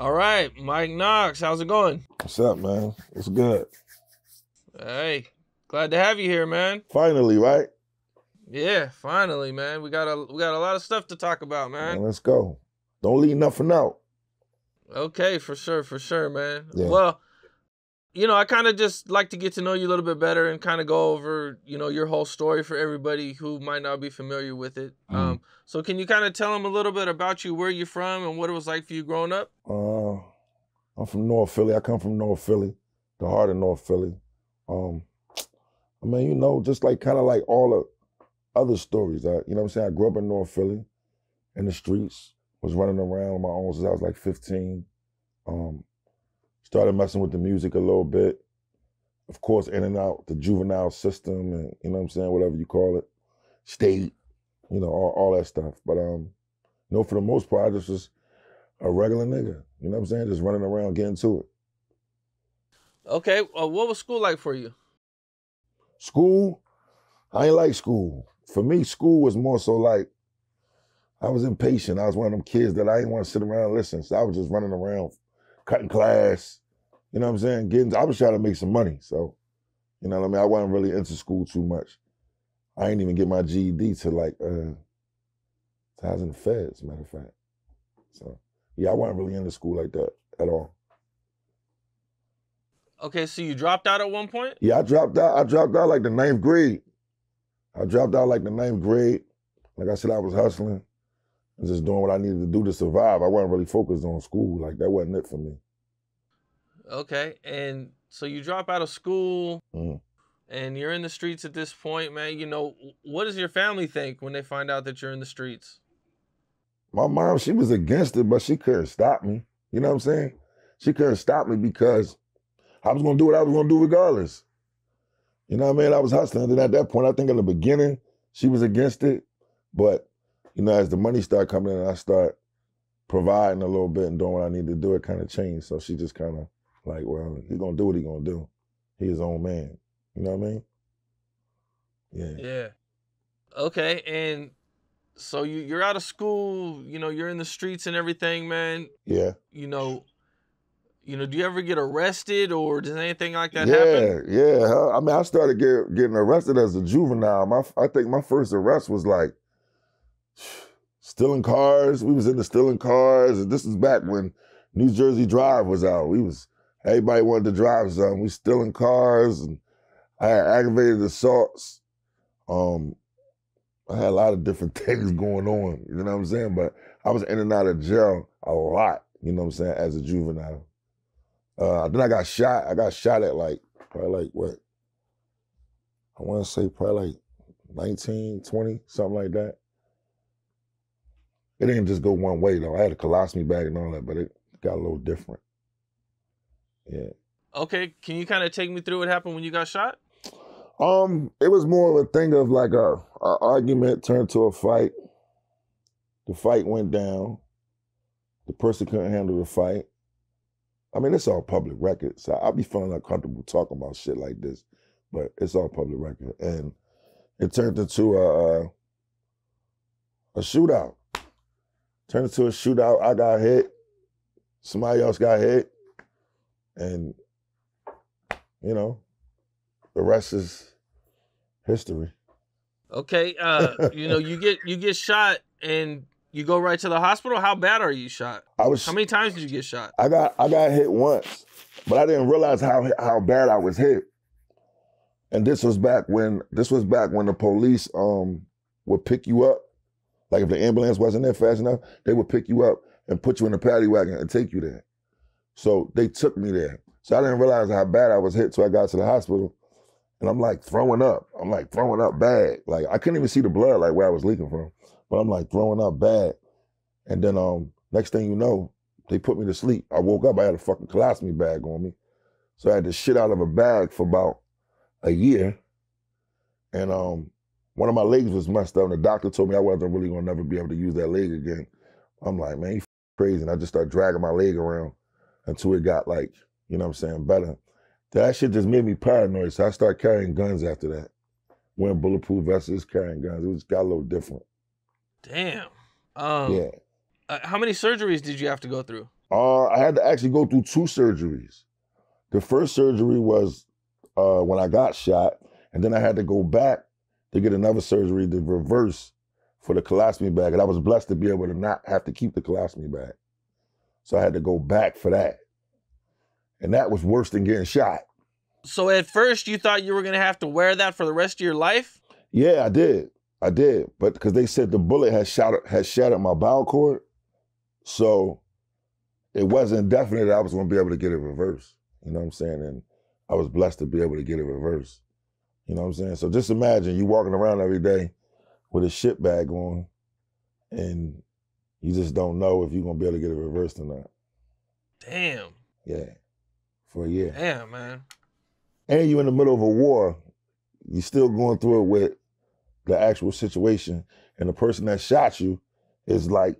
All right, Mike Knox, how's it going? What's up, man? It's good? Hey, glad to have you here, man. Finally, right? Yeah, finally, man. We got a we got a lot of stuff to talk about, man. Man, let's go. Don't leave nothing out. Okay, for sure, for sure, man. Yeah. Well, you know, I kind of just like to get to know you a little bit better and kind of go over, you know, your whole story for everybody who might not be familiar with it. Mhm. Um, so can you kind of tell them a little bit about you, where you're from, and what it was like for you growing up? Uh, I'm from North Philly. I come from North Philly, the heart of North Philly. Um, I mean, you know, just like kind of like all the other stories. Uh, you know what I'm saying? I grew up in North Philly, in the streets. Was running around on my own since I was like 15. Um, started messing with the music a little bit. Of course, in and out the juvenile system, and you know what I'm saying, whatever you call it, state, you know, all, all that stuff. But um, you know, for the most part, I just was a regular nigga. You know what I'm saying? Just running around getting to it. Okay, uh, what was school like for you? School, I ain't like school. For me, school was more so like I was impatient. I was one of them kids that I didn't want to sit around and listen. So I was just running around, cutting class. You know what I'm saying? Getting I was trying to make some money. So, you know what I mean? I wasn't really into school too much. I didn't even get my GED to like uh I was in the feds, matter of fact. So yeah, I wasn't really into school like that at all. Okay, so you dropped out at one point. Yeah, I dropped out. I dropped out like the ninth grade. I dropped out like the ninth grade. Like I said, I was hustling and just doing what I needed to do to survive. I wasn't really focused on school. Like that wasn't it for me. Okay, and so you drop out of school, Mhm. and you're in the streets at this point, man. You know, what does your family think when they find out that you're in the streets? My mom, she was against it, but she couldn't stop me. You know what I'm saying? She couldn't stop me because I was gonna do what I was gonna do regardless. You know what I mean? I was hustling. And then at that point, I think in the beginning, she was against it. But, you know, as the money started coming in, and I start providing a little bit and doing what I need to do, it kind of changed. So she just kind of like, well, he's gonna do what he's gonna do. He his own man. You know what I mean? Yeah. Yeah. Okay, and so you you're out of school. You know, you're in the streets and everything, man. Yeah. You know, you know. Do you ever get arrested or does anything like that yeah, happen? yeah. huh? I mean, I started get, getting arrested as a juvenile. My, I think my first arrest was like stealing cars. We was into stealing cars, and this is back when New Jersey Drive was out. We was everybody wanted to drive something. We stealing cars, and I had aggravated assaults. Um, I had a lot of different things going on. You know what I'm saying? But I was in and out of jail a lot. You know what I'm saying? As a juvenile. Uh, then I got shot. I got shot at like probably like what? I want to say probably like 19, 20, something like that. It didn't just go one way though. I had a colostomy bag and all that, but it got a little different. Yeah. Okay, can you kind of take me through what happened when you got shot? Um, it was more of a thing of like a, a argument turned to a fight. The fight went down. The person couldn't handle the fight. I mean, it's all public record, so I'll be feeling uncomfortable talking about shit like this, but it's all public record, and it turned into a a, a shootout. Turned into a shootout. I got hit. Somebody else got hit, and you know, the rest is history. Okay, uh, you know, you get you get shot and you go right to the hospital. How bad are you shot? I was How many times did you get shot? I got I got hit once, but I didn't realize how how bad I was hit. And this was back when this was back when the police um would pick you up. Like if the ambulance wasn't there fast enough, they would pick you up and put you in a paddy wagon and take you there. So they took me there. So I didn't realize how bad I was hit till I got to the hospital. And I'm like throwing up. I'm like throwing up bad. Like I couldn't even see the blood like where I was leaking from. But I'm like throwing up bad. And then um next thing you know, they put me to sleep. I woke up, I had a fucking colostomy bag on me. So I had to shit out of a bag for about a year. And um one of my legs was messed up, and the doctor told me I wasn't really gonna never be able to use that leg again. I'm like, man, you crazy. And I just started dragging my leg around until it got like, you know what I'm saying, better. That shit just made me paranoid. So I started carrying guns after that. Wearing bulletproof vests, carrying guns. It just got a little different. Damn. Um, yeah. uh, how many surgeries did you have to go through? Uh, I had to actually go through two surgeries. The first surgery was uh, when I got shot, and then I had to go back to get another surgery to reverse for the colostomy bag. And I was blessed to be able to not have to keep the colostomy bag. So I had to go back for that. And that was worse than getting shot. So at first you thought you were gonna have to wear that for the rest of your life? Yeah, I did. I did. But because they said the bullet had shot had shattered my bowel cord. So it wasn't definite that I was gonna be able to get it reversed. You know what I'm saying? And I was blessed to be able to get it reversed. You know what I'm saying? So just imagine you walking around every day with a shit bag on and you just don't know if you're gonna be able to get it reversed or not. Damn. Yeah. For a year. Damn, man. And you're in the middle of a war. You're still going through it with the actual situation. And the person that shot you is like,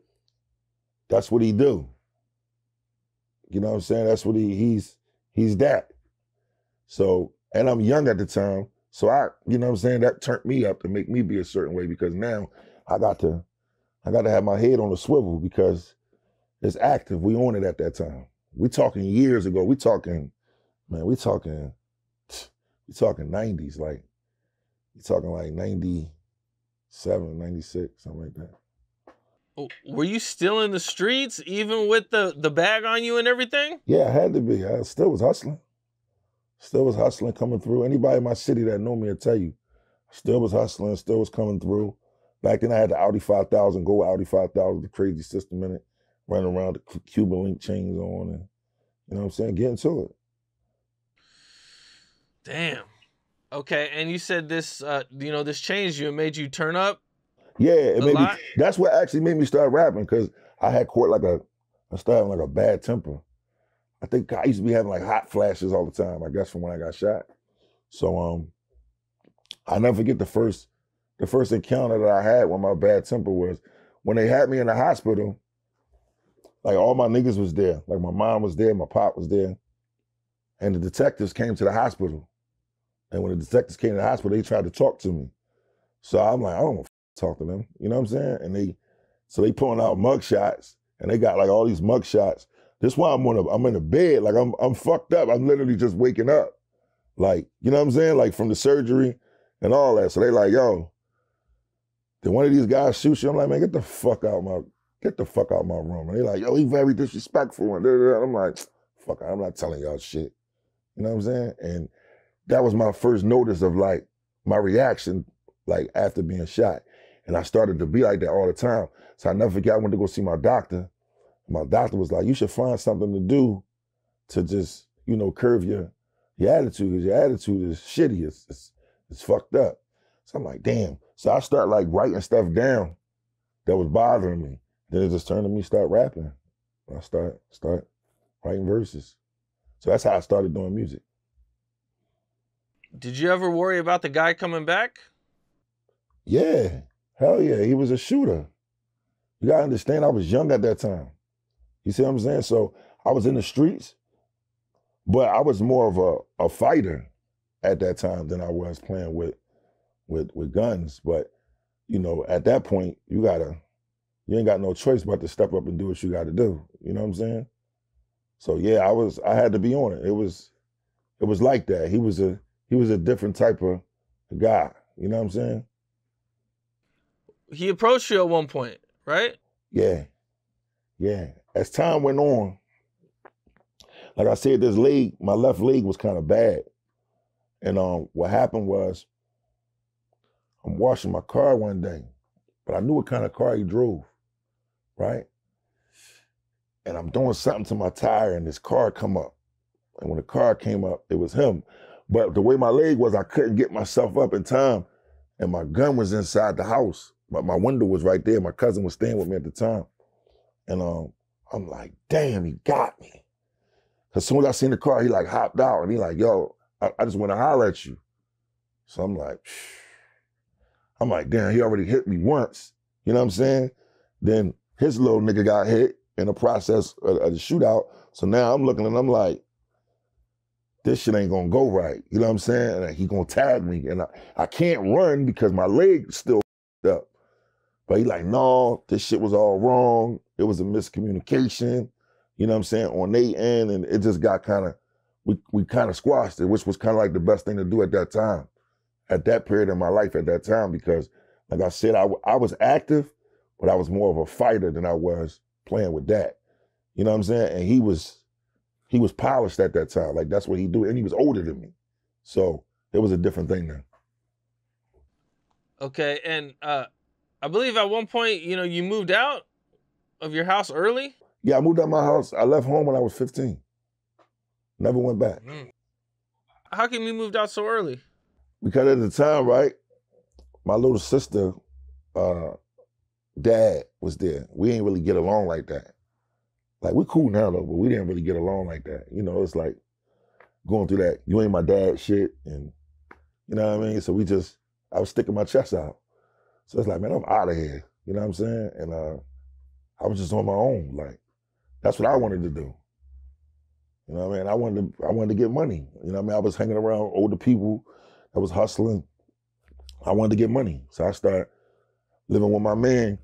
that's what he do. You know what I'm saying? That's what he he's he's that. So, and I'm young at the time. So I, you know what I'm saying, that turned me up to make me be a certain way because now I got to I got to have my head on a swivel because it's active. We own it at that time. We talking years ago. We talking, man, we talking we talking 90s, like we talking like 97, 96, something like that. Oh, were you still in the streets even with the the bag on you and everything? Yeah, I had to be. I still was hustling. Still was hustling coming through. Anybody in my city that know me will tell you, still was hustling, still was coming through. Back then I had the Audi 5000, go Audi 5000, the crazy system in it, running around the Cu- Cuban link chains on and, you know what I'm saying, getting to it. Damn. Okay, and you said this uh you know this changed you and made you turn up? Yeah, it made me, that's what actually made me start rapping because I had caught like a, I started having like a bad temper. I think I used to be having like hot flashes all the time, I guess from when I got shot. So um I never forget the first the first encounter that I had with my bad temper was when they had me in the hospital, like all my niggas was there. Like my mom was there, my pop was there. And the detectives came to the hospital. And when the detectives came to the hospital, they tried to talk to me. So I'm like, I don't want to talk to them. You know what I'm saying? And they so they pulling out mug shots and they got like all these mug shots. This why I'm on a, I'm in a bed, like I'm I'm fucked up. I'm literally just waking up. Like, you know what I'm saying? Like from the surgery and all that. So they like, yo, did one of these guys shoots you? I'm like, man, get the fuck out my get the fuck out my room. And they like, yo, he very disrespectful. And. I'm like, fuck, I'm not telling y'all shit. You know what I'm saying? And that was my first notice of like my reaction, like after being shot. And I started to be like that all the time. So I never forget I went to go see my doctor. My doctor was like, you should find something to do to just, you know, curve your your attitude, because your attitude is shitty. It's, it's it's fucked up. So I'm like, damn. So I start like writing stuff down that was bothering me. Then it just turned to me start rapping. I start start writing verses. So that's how I started doing music. Did you ever worry about the guy coming back? Yeah. Hell yeah. He was a shooter. You gotta understand, I was young at that time. You see what I'm saying? So I was in the streets, but I was more of a, a fighter at that time than I was playing with with with guns. But you know, at that point, you gotta you ain't got no choice but to step up and do what you gotta do. You know what I'm saying? So yeah, I was I had to be on it. It was it was like that. He was a he was a different type of guy. You know what I'm saying? He approached you at one point, right? Yeah. Yeah. As time went on, like I said, this leg, my left leg was kind of bad. And um, what happened was I'm washing my car one day, but I knew what kind of car he drove, right? And I'm doing something to my tire and this car come up. And when the car came up, it was him. But the way my leg was, I couldn't get myself up in time. And my gun was inside the house. But my window was right there. My cousin was staying with me at the time. And um, I'm like, damn, he got me. As soon as I seen the car, he like hopped out and he like, yo, I, I just want to holler at you. So I'm like, I'm like, damn, he already hit me once. You know what I'm saying? Then his little nigga got hit in the process of, the shootout. So now I'm looking and I'm like, this shit ain't gonna go right. You know what I'm saying? And he gonna tag me. And I, I can't run because my leg's still up. But he like, no, this shit was all wrong. It was a miscommunication. you know what I'm saying, on their end, and it just got kind of we we kind of squashed it, which was kind of like the best thing to do at that time, at that period in my life at that time, because like I said, I I was active, but I was more of a fighter than I was playing with that. You know what I'm saying? And he was he was polished at that time. Like that's what he do, and he was older than me, so it was a different thing then. Okay, and uh, I believe at one point, you know, you moved out of your house early. Yeah, I moved out my house. I left home when I was 15. Never went back. Mm. How come you moved out so early? Because at the time, right, my little sister, uh, dad was there. We ain't really get along like that. Like we cool now though, but we didn't really get along like that. You know, it's like going through that you ain't my dad shit, and you know what I mean. So we just, I was sticking my chest out. So it's like, man, I'm out of here. You know what I'm saying? And uh, I was just on my own. Like that's what I wanted to do. You know what I mean? I wanted to, I wanted to get money. You know what I mean? I was hanging around older people that was hustling. I wanted to get money. So I started living with my man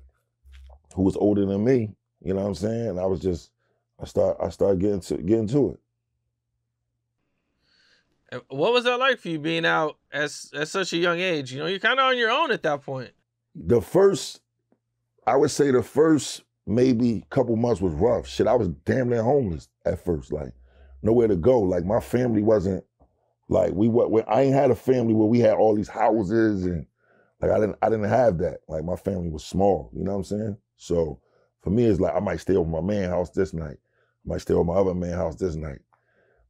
who was older than me. You know what I'm saying? And I was just I start I started getting to getting to it. What was that like for you being out as at such a young age? You know, you're kind of on your own at that point. The first I would say the first maybe couple months was rough. Shit, I was damn near homeless at first, like nowhere to go. Like my family wasn't like we what I ain't had a family where we had all these houses and like I didn't I didn't have that. Like my family was small, you know what I'm saying? So for me it's like I might stay over my man house this night. I might stay over my other man house this night.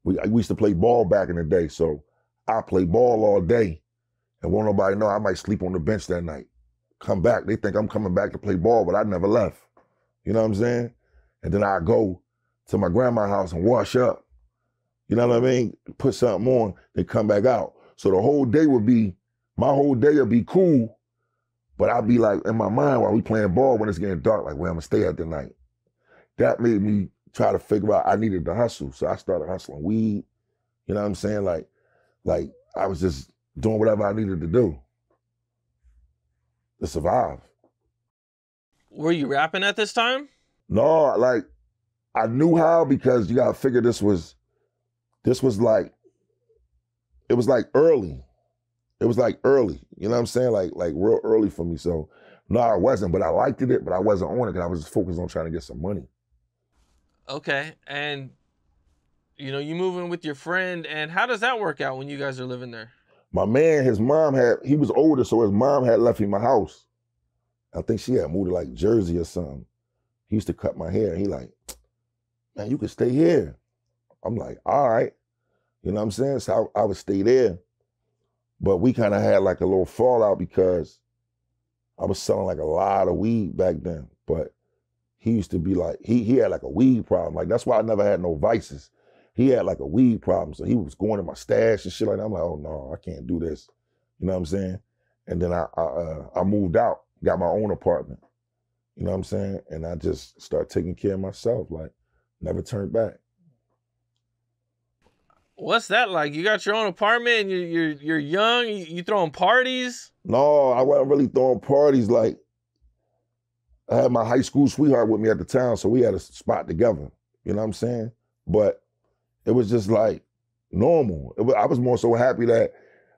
We we used to play ball back in the day, so I play ball all day and won't nobody know I might sleep on the bench that night. Come back, they think I'm coming back to play ball, but I never left. You know what I'm saying? And then I go to my grandma's house and wash up. You know what I mean? Put something on, then come back out. So the whole day would be, my whole day would be cool, but I'd be like in my mind while we playing ball when it's getting dark, like where I'm gonna stay at the night. That made me try to figure out I needed to hustle. So I started hustling weed. You know what I'm saying? Like, like I was just doing whatever I needed to do to survive. Were you rapping at this time? No, like I knew how because you gotta figure this was this was like it was like early. It was like early. You know what I'm saying? Like like real early for me. So no, I wasn't, but I liked it, but I wasn't on it because I was just focused on trying to get some money. Okay, and you know, you moving with your friend, and how does that work out when you guys are living there? My man, his mom had he was older, so his mom had left him my house. I think she had moved to like Jersey or something. He used to cut my hair. He like, man, you can stay here. I'm like, all right. You know what I'm saying? So I, I would stay there. But we kind of had like a little fallout because I was selling like a lot of weed back then. But he used to be like, he he had like a weed problem. Like that's why I never had no vices. He had like a weed problem. So he was going to my stash and shit like that. I'm like, oh no, I can't do this. You know what I'm saying? And then I I, uh, I moved out, got my own apartment. You know what I'm saying? And I just started taking care of myself, like never turned back. What's that like? You got your own apartment, and you're you're, you're young. You, throwing parties? No, I wasn't really throwing parties. Like I had my high school sweetheart with me at the time, so we had a spot together. You know what I'm saying? But it was just like normal. Was, I was more so happy that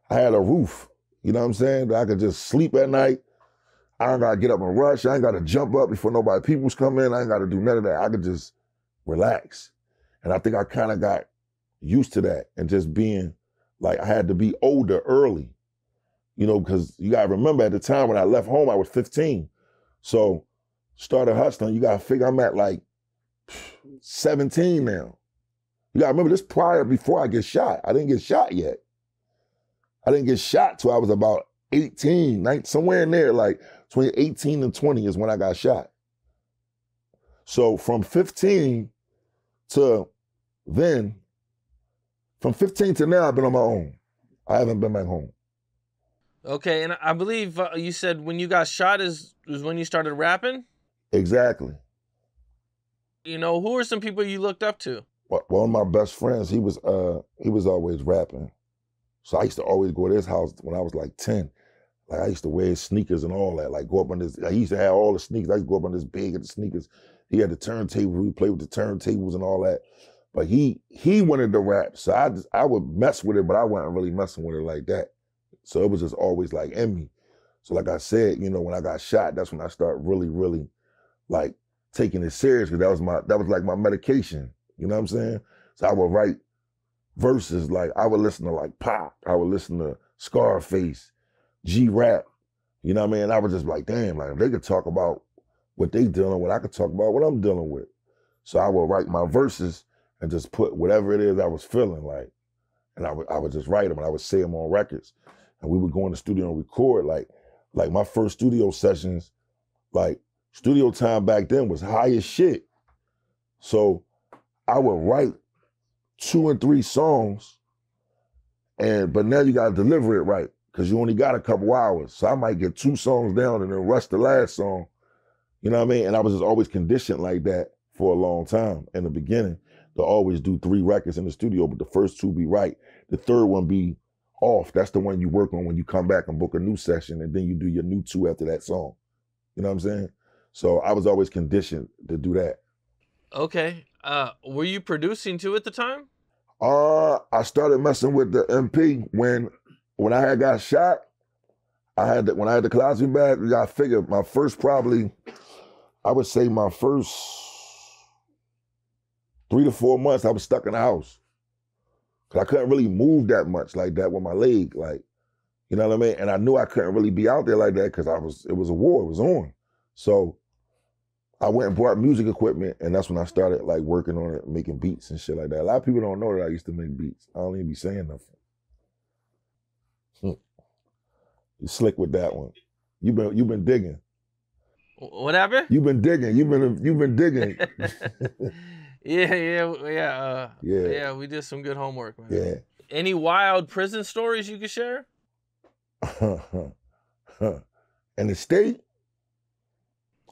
I had a roof. You know what I'm saying? That I could just sleep at night. I don't gotta get up and rush. I ain't gotta jump up before nobody people's come in. I ain't gotta do none of that. I could just relax. And I think I kind of got used to that and just being like I had to be older early. You know, because you gotta remember at the time when I left home, I was 15. So started hustling, you gotta figure I'm at like 17 now. You gotta remember this prior before I get shot. I didn't get shot yet. I didn't get shot till I was about 18, 19, somewhere in there, like between 18 and 20 is when I got shot. So from 15 to then, from 15 to now, I've been on my own. I haven't been back home. Okay, and I believe uh, you said when you got shot is was when you started rapping. Exactly. You know, who are some people you looked up to? One one of my best friends, he was uh he was always rapping. So I used to always go to his house when I was like 10. Like I used to wear sneakers and all that. Like go up on this. I used to have all the sneakers. I used to go up on this big of the sneakers. He had the turntable. We played with the turntables and all that. But he he wanted to rap, so I just I would mess with it, but I wasn't really messing with it like that. So it was just always like in me. So like I said, you know, when I got shot, that's when I started really, really like taking it serious because that was my that was like my medication. You know what I'm saying? So I would write verses like I would listen to like Pop, I would listen to Scarface, G Rap. You know what I mean? I was just like, damn, like if they could talk about what they dealing with, I could talk about what I'm dealing with. So I would write my verses and just put whatever it is I was feeling like, and I would I would just write them and I would say them on records, and we would go in the studio and record like like my first studio sessions, like studio time back then was high as shit. So I would write two and three songs, and but now you gotta deliver it right because you only got a couple hours. So I might get two songs down and then rush the last song. You know what I mean? And I was just always conditioned like that for a long time in the beginning to always do three records in the studio, but the first two be right. The third one be off. That's the one you work on when you come back and book a new session, and then you do your new two after that song. You know what I'm saying? So I was always conditioned to do that. Okay. Uh, were you producing too at the time? Uh, I started messing with the MP when when I had got shot. I had the, when I had the Cosby bag. I figured my first probably, I would say my first three to four months I was stuck in the house. Cause I couldn't really move that much like that with my leg, like, you know what I mean? And I knew I couldn't really be out there like that because I was, it was a war, it was on. So I went and bought music equipment, and that's when I started like working on it, making beats and shit like that. A lot of people don't know that I used to make beats. I don't even be saying nothing. Hmm. You slick with that one. You been you been digging. Whatever. You've been digging. You've been you've been digging. yeah, yeah, yeah, uh, Yeah. yeah. We did some good homework, man. yeah. Any wild prison stories you could share? in the state,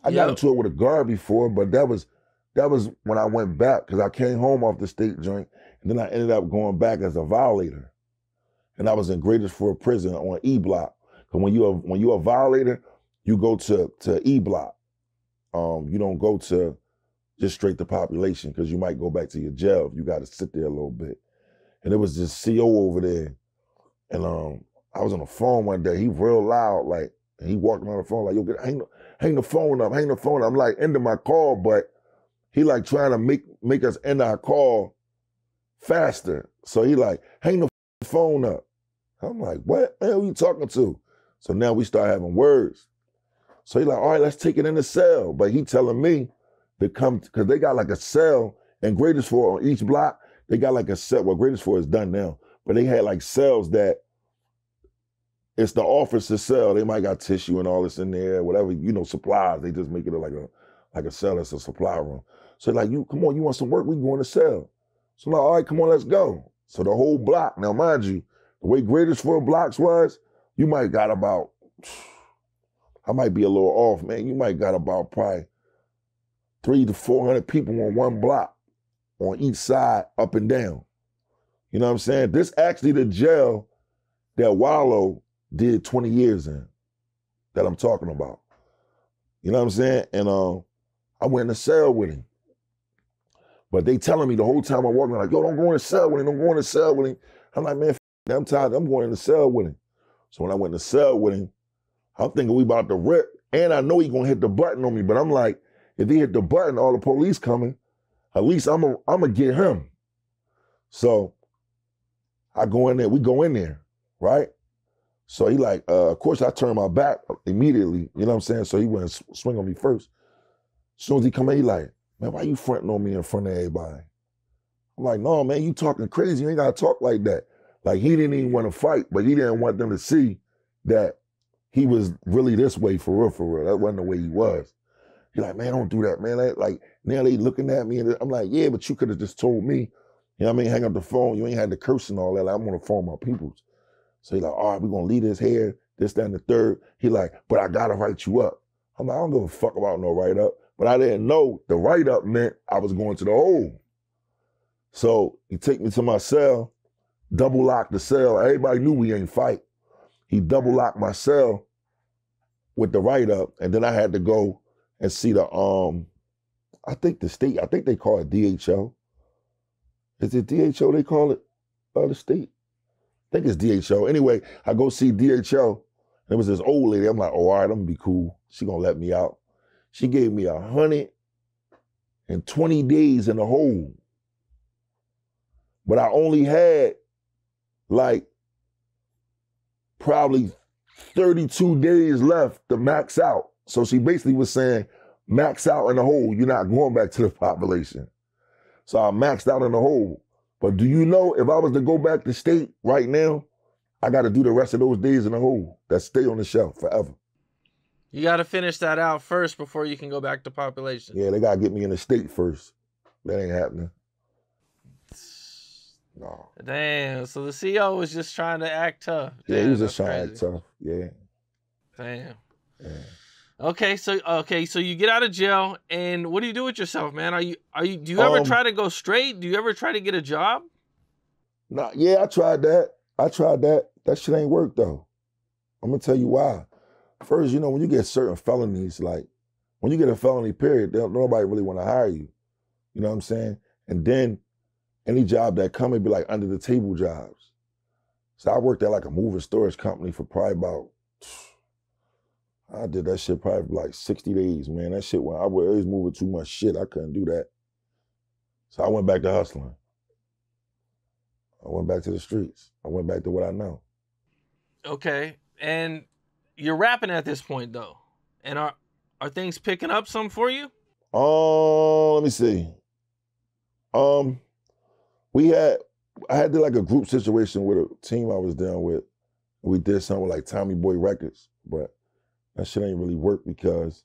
I got into it with a guard before, but that was that was when I went back because I came home off the state joint, and then I ended up going back as a violator, and I was in Graterford Prison on E Block. Because when you are when you a violator, you go to to E Block. Um, you don't go to just straight to population because you might go back to your jail. If you got to sit there a little bit, and it was this CO over there, and um, I was on the phone one day. He real loud, like he walking on the phone like, "Yo, get, hang, the- hang the phone up, hang the phone." up. I'm like ending my call, but he like trying to make make us end our call faster. So he like, "Hang the phone up." I'm like, "What? Man, who you talking to?" So now we start having words. So he like, "All right, let's take it in the cell." But he telling me to come because they got like a cell and Graterford on each block. They got like a cell. Well, Graterford is done now, but they had like cells that it's the officer cell. They might got tissue and all this in there, whatever, you know, supplies. They just make it like a like a cell that's a supply room. So like, you come on, you want some work? We can go in the cell. So like, all right, come on, let's go. So the whole block, now mind you, the way Graterford blocks was, you might got about, I might be a little off, man. You might got about probably three to four hundred people on one block, on each side, up and down. You know what I'm saying? This actually the jail that Wallo did 20 years in that I'm talking about. You know what I'm saying? And um, I went in the cell with him. But they telling me the whole time I'm walking, like, yo, don't go in the cell with him, don't go in the cell with him. I'm like, man, I'm tired. I'm going in the cell with him. So when I went in the cell with him, I'm thinking we about to rip. And I know he gonna hit the button on me, but I'm like, if he hit the button, all the police coming, at least I'm I'm gonna get him. So I go in there, we go in there, right? So he like, uh, of course I turn my back immediately, you know what I'm saying? So he went and swing on me first. As soon as he come in, he like, man, why you fronting on me in front of everybody? I'm like, no, man, you talking crazy. You ain't gotta talk like that. Like he didn't even want to fight, but he didn't want them to see that he was really this way for real, for real. That wasn't the way he was. Like, man, don't do that, man. Like now they looking at me, and I'm like, yeah, but you could have just told me. You know what I mean? Hang up the phone. You ain't had the curse and all that. Like, I'm on the phone my peoples. So he like, all right, we're gonna leave this here, this, that, and the third. He like, but I gotta write you up. I'm like, I don't give a fuck about no write up. But I didn't know the write up meant I was going to the hole. So he take me to my cell, double lock the cell. Everybody knew we ain't fight. He double locked my cell with the write up, and then I had to go and see the um, I think the state, I think they call it DHO. Is it DHO they call it? Uh, the state. I think it's DHO. Anyway, I go see DHO. And it was this old lady. I'm like, oh, all right, I'm gonna be cool. She gonna let me out. She gave me a hundred and twenty days in the hole. But I only had like probably 32 days left to max out. So she basically was saying, max out in the hole. You're not going back to the population. So I maxed out in the hole. But do you know if I was to go back to state right now, I got to do the rest of those days in the hole that stay on the shelf forever. You got to finish that out first before you can go back to population. Yeah, they got to get me in the state first. That ain't happening. No. Damn. So the CEO was just trying to act tough. Yeah, he was just trying to act tough. Yeah. Damn. yeah. Okay, so okay, so you get out of jail, and what do you do with yourself, man? Are you are you? Do you ever Um, try to go straight? Do you ever try to get a job? Nah, yeah, I tried that. I tried that. That shit ain't work though. I'm gonna tell you why. First, you know, when you get certain felonies, like when you get a felony, period, don't- nobody really want to hire you. You know what I'm saying? And then any job that come, it be like under the table jobs. So I worked at like a moving storage company for probably about. I did that shit probably for like 60 days, man. That shit when I was, it was moving too much shit. I couldn't do that. So I went back to hustling. I went back to the streets. I went back to what I know. Okay, and you're rapping at this point though, and are are things picking up some for you? Oh, let me see. Um, we had I had to like a group situation with a team I was down with. We did something with like Tommy Boy Records, but that shit ain't really work because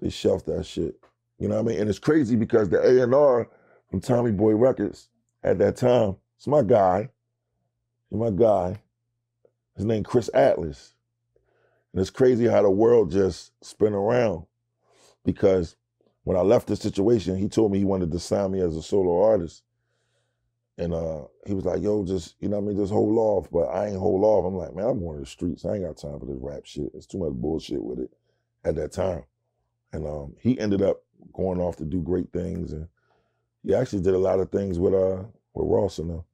they shelved that shit. You know what I mean? And it's crazy because the A and R from Tommy Boy Records at that time, it's my guy. He's my guy. His name Chris Atlas. And it's crazy how the world just spin around because when I left the situation, he told me he wanted to sign me as a solo artist. And uh, he was like, yo, just, you know what I mean, just hold off. But I ain't hold off. I'm like, man, I'm going to the streets. I ain't got time for this rap shit. It's too much bullshit with it at that time. And um, he ended up going off to do great things. And he actually did a lot of things with uh with Ross and them.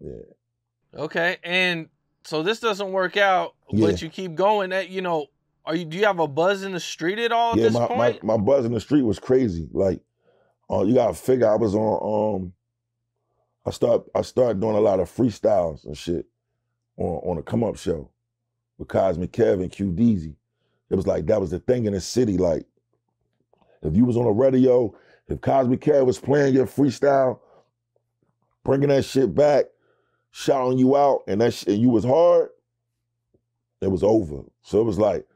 Yeah. Okay, and so this doesn't work out, Yeah. but you keep going. That you know, are you? Do you have a buzz in the street at all at yeah, this my, my, point? my buzz in the street was crazy. Like, uh, you gotta figure I was on um I start I started doing a lot of freestyles and shit on on a come up show with Cosmic Kev and Q Deezy. It was like that was the thing in the city. Like if you was on the radio, if Cosmic Kev was playing your freestyle, bringing that shit back, shouting you out, and that sh- and you was hard, it was over. So it was like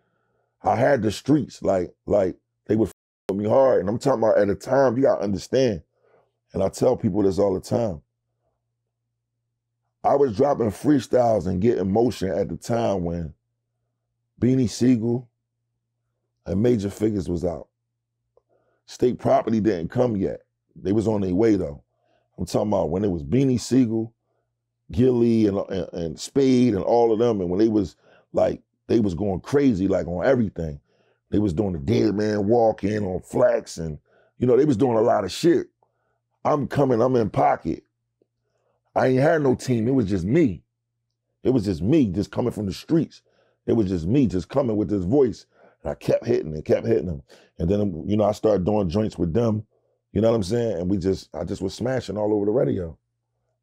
I had the streets, like like they would f- me hard, and I'm talking about at a time you gotta understand, and I tell people this all the time. I was dropping freestyles and getting motion at the time when Beanie Sigel and Major Figgas was out. State property didn't come yet. They was on their way though. I'm talking about when it was Beanie Sigel, Gillie, and, and and Spade, and all of them, and when they was like they was going crazy like on everything. They was doing the dead man walk in on flex, and you know they was doing a lot of shit. I'm coming. I'm in pocket. I ain't had no team. It was just me. It was just me, just coming from the streets. It was just me, just coming with this voice. And I kept hitting and kept hitting them. And then, you know, I started doing joints with them. You know what I'm saying? And we just, I just was smashing all over the radio.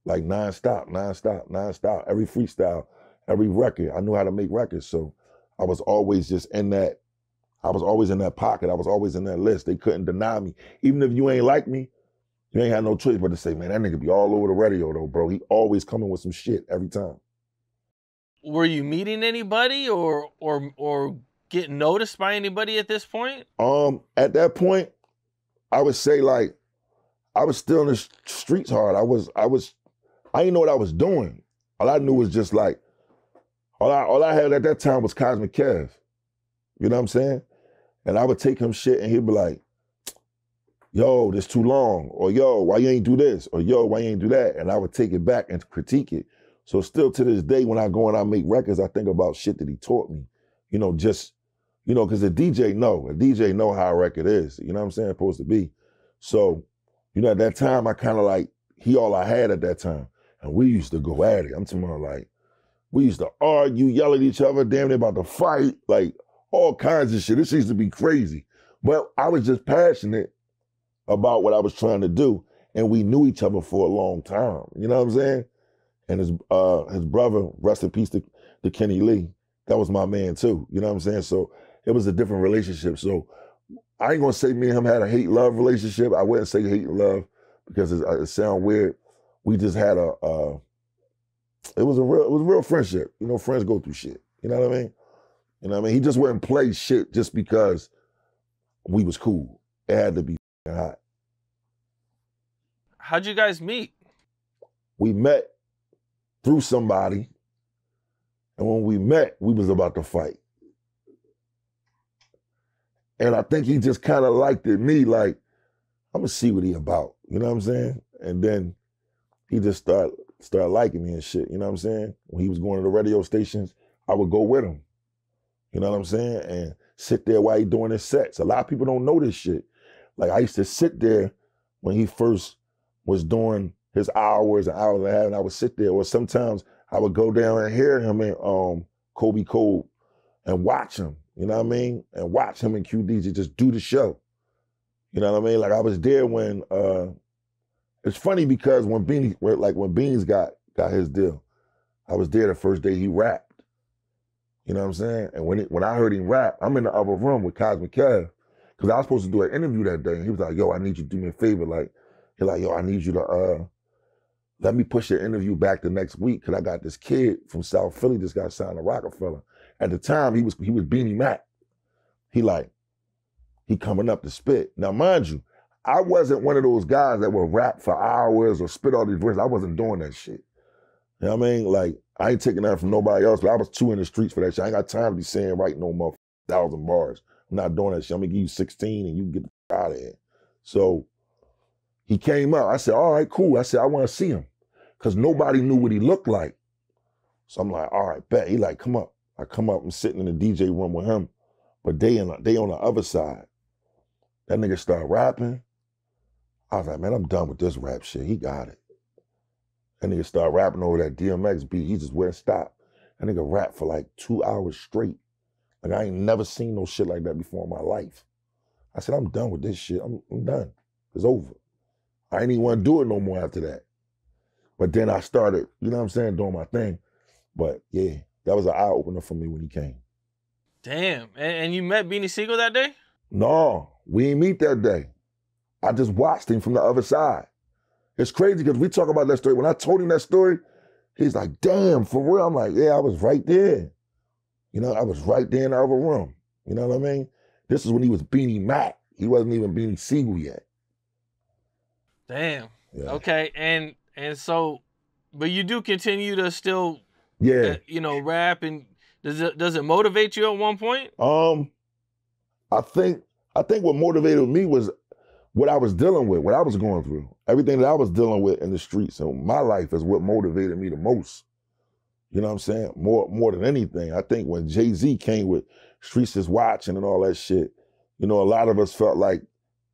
Like nonstop, nonstop, nonstop. Every freestyle, every record. I knew how to make records. So I was always just in that, I was always in that pocket. I was always in that list. They couldn't deny me. Even if you ain't like me, you ain't had no choice but to say, man, that nigga be all over the radio though, bro. He always coming with some shit every time. Were you meeting anybody or or or getting noticed by anybody at this point? Um, at that point, I would say like I was still in the streets hard. I was, I was, I didn't know what I was doing. All I knew was just like all I all I had at that time was Cosmic Kev. You know what I'm saying? And I would take him shit and he'd be like, yo, this too long, or yo, why you ain't do this, or yo, why you ain't do that? And I would take it back and critique it. So still to this day, when I go and I make records, I think about shit that he taught me. You know, just You know, because the DJ know, a DJ know how a record is. You know what I'm saying? Supposed to be. So, you know, at that time, I kind of like he all I had at that time, and we used to go at it. I'm talking about like we used to argue, yell at each other, damn near about to fight, like all kinds of shit. This used to be crazy, but I was just passionate about what I was trying to do, and we knew each other for a long time. You know what I'm saying? And his uh his brother, rest in peace to, to Kenny Lee, that was my man too. You know what I'm saying? So it was a different relationship. So I ain't gonna say me and him had a hate love relationship. I wouldn't say hate love because it, uh, it sound weird. We just had a, uh, it was a real, it was a real friendship. You know, friends go through shit. You know what I mean? You know what I mean? He just wouldn't play shit just because we was cool. It had to be How'd you guys meet? We met through somebody, and when we met, we was about to fight. And I think he just kind of liked it me, like, I'm gonna see what he about. You know what I'm saying? And then he just start start liking me and shit. You know what I'm saying? When he was going to the radio stations, I would go with him. You know what I'm saying? And sit there while he doing his sets. A lot of people don't know this shit. Like I used to sit there when he first was doing his hours and hours and a half, and I would sit there. Or sometimes I would go down and hear him in um, Kobe Cole and watch him. You know what I mean? And watch him and QDJ just do the show. You know what I mean? Like I was there when uh it's funny because when Beanie like when Beans got got his deal, I was there the first day he rapped. You know what I'm saying? And when it, when I heard him rap, I'm in the other room with Cosmic Kev because I was supposed to do an interview that day, and he was like, "Yo, I need you to do me a favor." Like, he's like, "Yo, I need you to uh let me push your interview back the next week because I got this kid from South Philly just got signed to Roc-A-Fella. At the time, he was he was Beanie Mac. He like, he coming up to spit. Now, mind you, I wasn't one of those guys that would rap for hours or spit all these verses. I wasn't doing that shit. You know what I mean? Like, I ain't taking that from nobody else, but I was too in the streets for that shit. I ain't got time to be saying right no more thousand bars. I'm not doing that shit. I'm gonna give you 16 and you get the out of here. So he came up. I said, all right, cool. I said, I want to see him. Cause nobody knew what he looked like. So I'm like, all right, bet. He like, come up. I come up, I'm sitting in the DJ room with him. But they in, they on the other side. That nigga start rapping. I was like, man, I'm done with this rap shit. He got it. That nigga start rapping over that DMX beat. He just wouldn't stop. That nigga rap for like two hours straight. Like I ain't never seen no shit like that before in my life. I said, I'm done with this shit. I'm, I'm done. It's over. I ain't even want to do it no more after that. But then I started, you know what I'm saying, doing my thing. But yeah, that was an eye opener for me when he came. Damn. And, and you met Beanie Sigel that day? No, we ain't meet that day. I just watched him from the other side. It's crazy because we talk about that story. When I told him that story, he's like, damn, for real. I'm like, yeah, I was right there. You know, I was right there in the other room. You know what I mean? This is when he was Beanie Mac. He wasn't even Beanie Sigel yet. Damn. Yeah. Okay. And and so but you do continue to still yeah, uh, you know, rap and does it does it motivate you at one point? Um, I think I think what motivated me was what I was dealing with, what I was going through, everything that I was dealing with in the streets and my life is what motivated me the most. You know what I'm saying? More more than anything, I think when Jay Z came with Streets is Watching and all that shit, you know, a lot of us felt like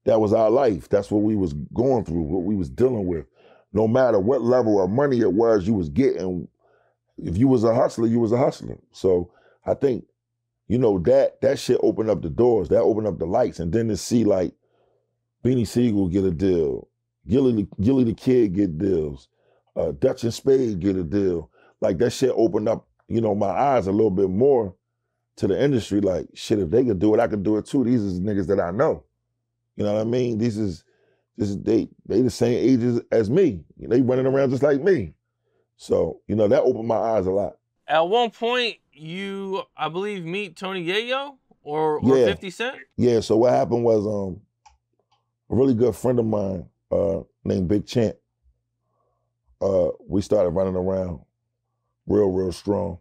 that was our life. That's what we was going through, what we was dealing with. No matter what level of money it was you was getting, if you was a hustler, you was a hustler. So I think, you know, that that shit opened up the doors, that opened up the lights, and then to see like Beanie Sigel get a deal, Gillie Gillie the Kid get deals, uh, Dutch and Spade get a deal. Like that shit opened up, you know, my eyes a little bit more to the industry. Like shit, if they could do it, I could do it too. These is niggas that I know. You know what I mean? These is this is they they the same ages as me. They running around just like me. So, you know, that opened my eyes a lot. At one point, you, I believe, meet Tony Yayo or, or yeah. 50 Cent? Yeah, so what happened was um, a really good friend of mine uh, named Big Champ, uh, we started running around real, real strong.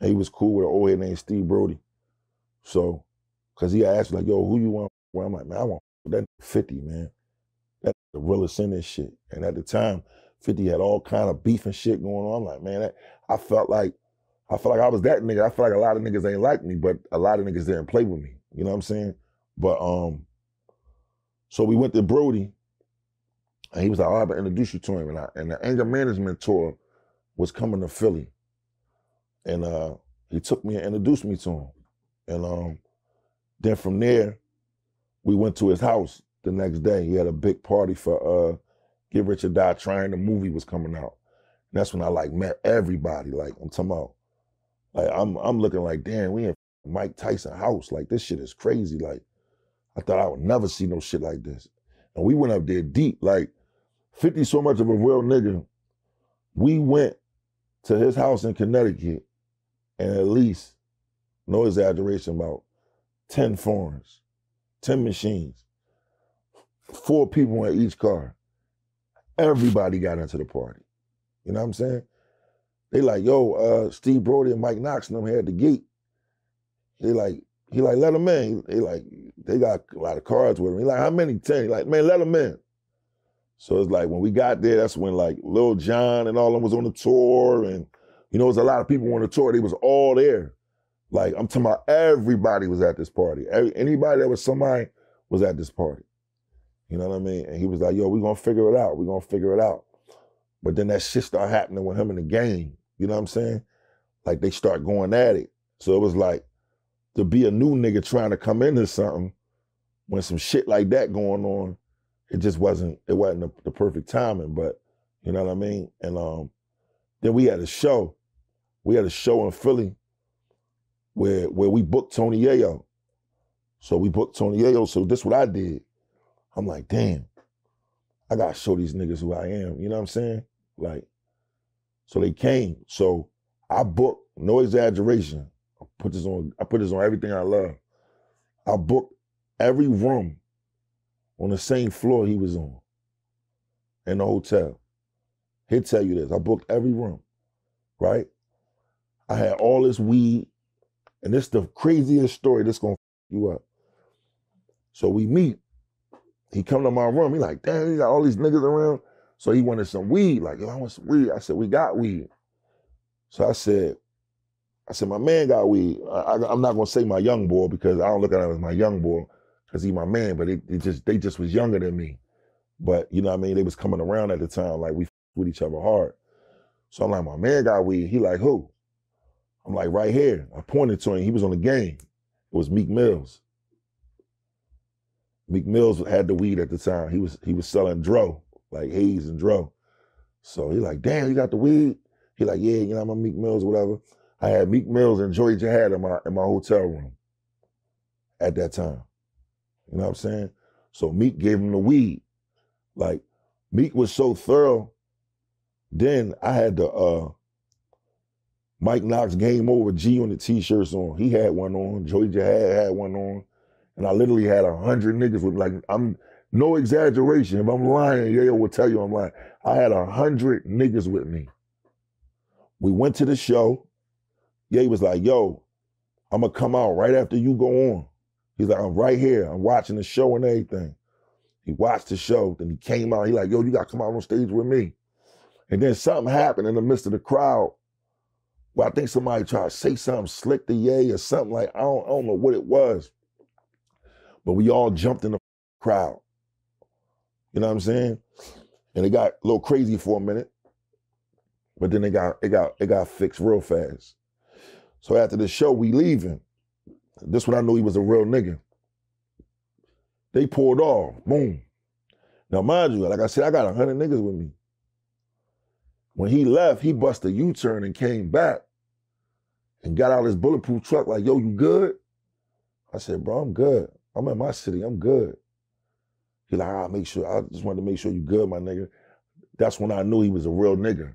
And he was cool with an old head named Steve Brody. So, because he asked, me like, yo, who you want? Well, I'm like, man, I want that 50, man. That's the realest in this shit. And at the time, 50 had all kind of beef and shit going on. I'm like, man, I felt like I felt like I was that nigga. I feel like a lot of niggas ain't like me, but a lot of niggas didn't play with me. You know what I'm saying? But um, so we went to Brody, and he was like, "Oh, I'm gonna introduce you to him." And, I, and the anger management tour was coming to Philly, and uh, he took me and introduced me to him. And um, then from there, we went to his house the next day. He had a big party for uh, Get Rich or Die Trying. The movie was coming out. And that's when I like met everybody. Like I'm talking about, like I'm I'm looking like, damn, we in Mike Tyson house. Like this shit is crazy. Like I thought I would never see no shit like this. And we went up there deep. Like 50 so much of a real nigga. We went to his house in Connecticut and at least, no exaggeration, about 10 foreigns, 10 machines, four people in each car. Everybody got into the party. You know what I'm saying? They like, yo, uh, Steve Brody and Mike Knox and them had the gate. They like, he like, let them in. They like, they got a lot of cards with them. He like, how many? 10. He like, man, let them in. So it's like when we got there, that's when like Lil Jon and all them was on the tour. And, you know, there's a lot of people on the tour. They was all there. Like, I'm talking about everybody was at this party. Every, anybody that was somebody was at this party. You know what I mean? And he was like, yo, we gonna figure it out. we gonna figure it out. But then that shit started happening with him in the game. You know what I'm saying? Like they start going at it. So it was like to be a new nigga trying to come into something when some shit like that going on, it just wasn't it wasn't the, the perfect timing. But you know what I mean? And um, then we had a show. We had a show in Philly where where we booked Tony Yayo. So we booked Tony Yayo. So this what I did. I'm like, damn, I gotta show these niggas who I am. You know what I'm saying? Like, so they came. So I booked, no exaggeration. I put this on, I put this on everything I love. I booked every room on the same floor he was on in the hotel. He'll tell you this. I booked every room, right? I had all this weed, and this the craziest story that's gonna you up. So we meet. He come to my room. He like, damn, he got all these niggas around. So he wanted some weed. Like, yo, I want some weed. I said, we got weed. So I said, I said, my man got weed. I, am not gonna say my young boy because I don't look at him as my young boy because he my man. But it, it, just they just was younger than me. But you know what I mean? They was coming around at the time. Like we with each other hard. So I'm like, my man got weed. He like who? I'm like right here. I pointed to him. He was on the game. It was Meek Mills. Meek Mills had the weed at the time. He was he was selling dro like haze and Dro. So he like, damn, you got the weed? He like, yeah, you know, I'm a Meek Mills, whatever. I had Meek Mills and Joey Jihad in my in my hotel room at that time. You know what I'm saying? So Meek gave him the weed. Like Meek was so thorough. Then I had the uh Mike Knox game over G on the t-shirts on. He had one on. Joey Jihad had one on. And I literally had a hundred niggas with like I'm no exaggeration. If I'm lying, Yayo will tell you I'm lying. I had a hundred niggas with me. We went to the show. Ye was like, yo, I'm gonna come out right after you go on. He's like, I'm right here. I'm watching the show and everything. He watched the show, then he came out. He like, yo, you gotta come out on stage with me. And then something happened in the midst of the crowd. Well, I think somebody tried to say something slick to Ye or something like I don't, I don't know what it was. But we all jumped in the crowd. You know what I'm saying? And it got a little crazy for a minute, but then it got it got it got fixed real fast. So after the show, we leaving. This when I knew he was a real nigga. They pulled off. Boom. Now, mind you, like I said, I got a hundred niggas with me. When he left, he busted a U-turn and came back and got out his bulletproof truck like, yo, you good? I said, bro, I'm good. I'm in my city. I'm good. He like, I'll make sure, I just wanted to make sure you good, my nigga. That's when I knew he was a real nigga.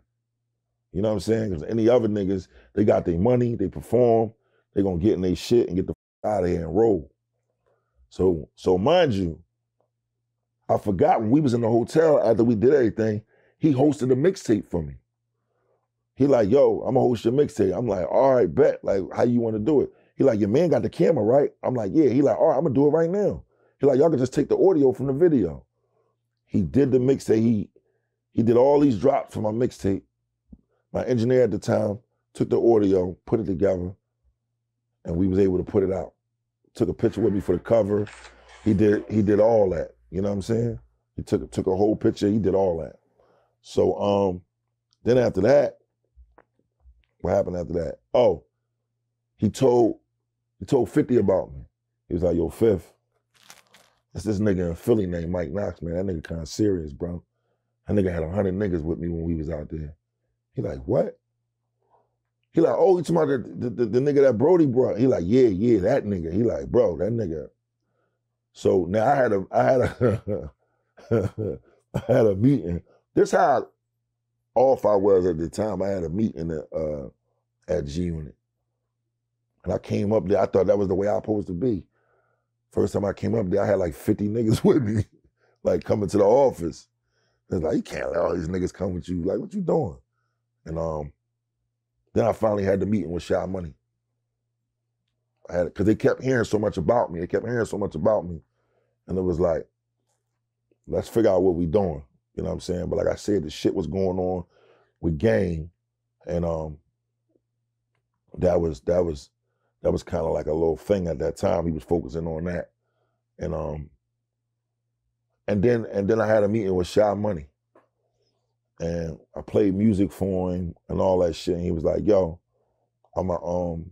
You know what I'm saying? Because any other niggas, they got their money, they perform, they gonna get in their shit and get the out of here and roll. So, so mind you, I forgot when we was in the hotel after we did everything, he hosted a mixtape for me. He like, yo, I'm gonna host your mixtape. I'm like, all right, bet. Like, how you want to do it? He like, your man got the camera, right? I'm like, yeah. He like, all right, I'm gonna do it right now. He like, y'all can just take the audio from the video. He did the mixtape. He he did all these drops for my mixtape. My engineer at the time took the audio, put it together, and we was able to put it out. Took a picture with me for the cover. He did he did all that. You know what I'm saying? He took took a whole picture. He did all that. So um, then after that, what happened after that? Oh, he told he told 50 about me. He was like, yo, Fifth, it's this nigga in Philly named Mike Knox, man. That nigga kind of serious, bro. That nigga had a hundred niggas with me when we was out there. He like, what? He like, oh, you talking about the, the, the, nigga that Brody brought? He like, yeah, yeah, that nigga. He like, bro, that nigga. So now I had a, I had a, I had a meeting. This how off I was at the time. I had a meeting at, uh, at G Unit. And I came up there, I thought that was the way I was supposed to be. First time I came up there, I had like 50 niggas with me, like coming to the office. It's like, you can't let all these niggas come with you. Like, what you doing? And um, then I finally had the meeting with Sha Money. I had because they kept hearing so much about me. They kept hearing so much about me. And it was like, let's figure out what we doing. You know what I'm saying? But like I said, the shit was going on with gang. And um that was that was that was kind of like a little thing at that time. He was focusing on that. And um and then and then I had a meeting with Sha Money. And I played music for him and all that shit. And he was like, yo, I'm gonna um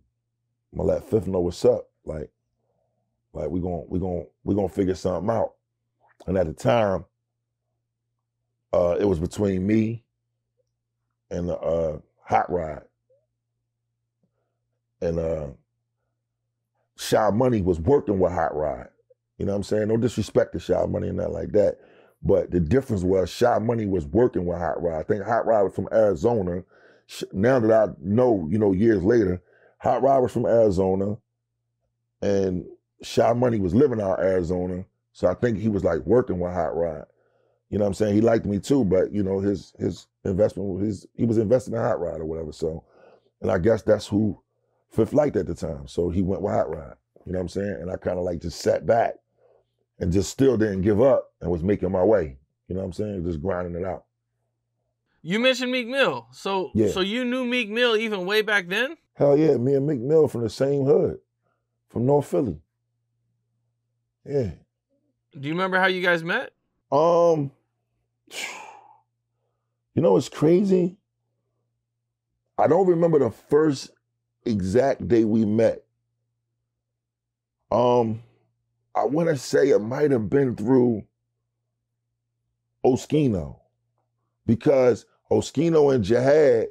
I'm gonna let Fifth know what's up. Like, like we gonna we gonna we gonna figure something out. And at the time, uh, it was between me and the uh, Hot Rod. And uh Sha Money was working with Hot Rod. You know what I'm saying? No disrespect to Sha Money and that like that. But the difference was Sha Money was working with Hot Rod. I think Hot Rod was from Arizona. Now that I know, you know, years later, Hot Rod was from Arizona and Sha Money was living out Arizona. So I think he was like working with Hot Rod. You know what I'm saying? He liked me too, but you know, his his investment his he was investing in Hot Rod or whatever. So and I guess that's who Fifth liked at the time. So he went with Hot Rod. You know what I'm saying? And I kind of like just sat back and just still didn't give up and was making my way. You know what I'm saying? Just grinding it out. You mentioned Meek Mill. So Yeah. so you knew Meek Mill even way back then? Hell yeah, me and Meek Mill from the same hood, from North Philly. Yeah. Do you remember how you guys met? Um, you know what's crazy? I don't remember the first exact day we met. Um, I want to say it might have been through Oskino because Oskino and Jihad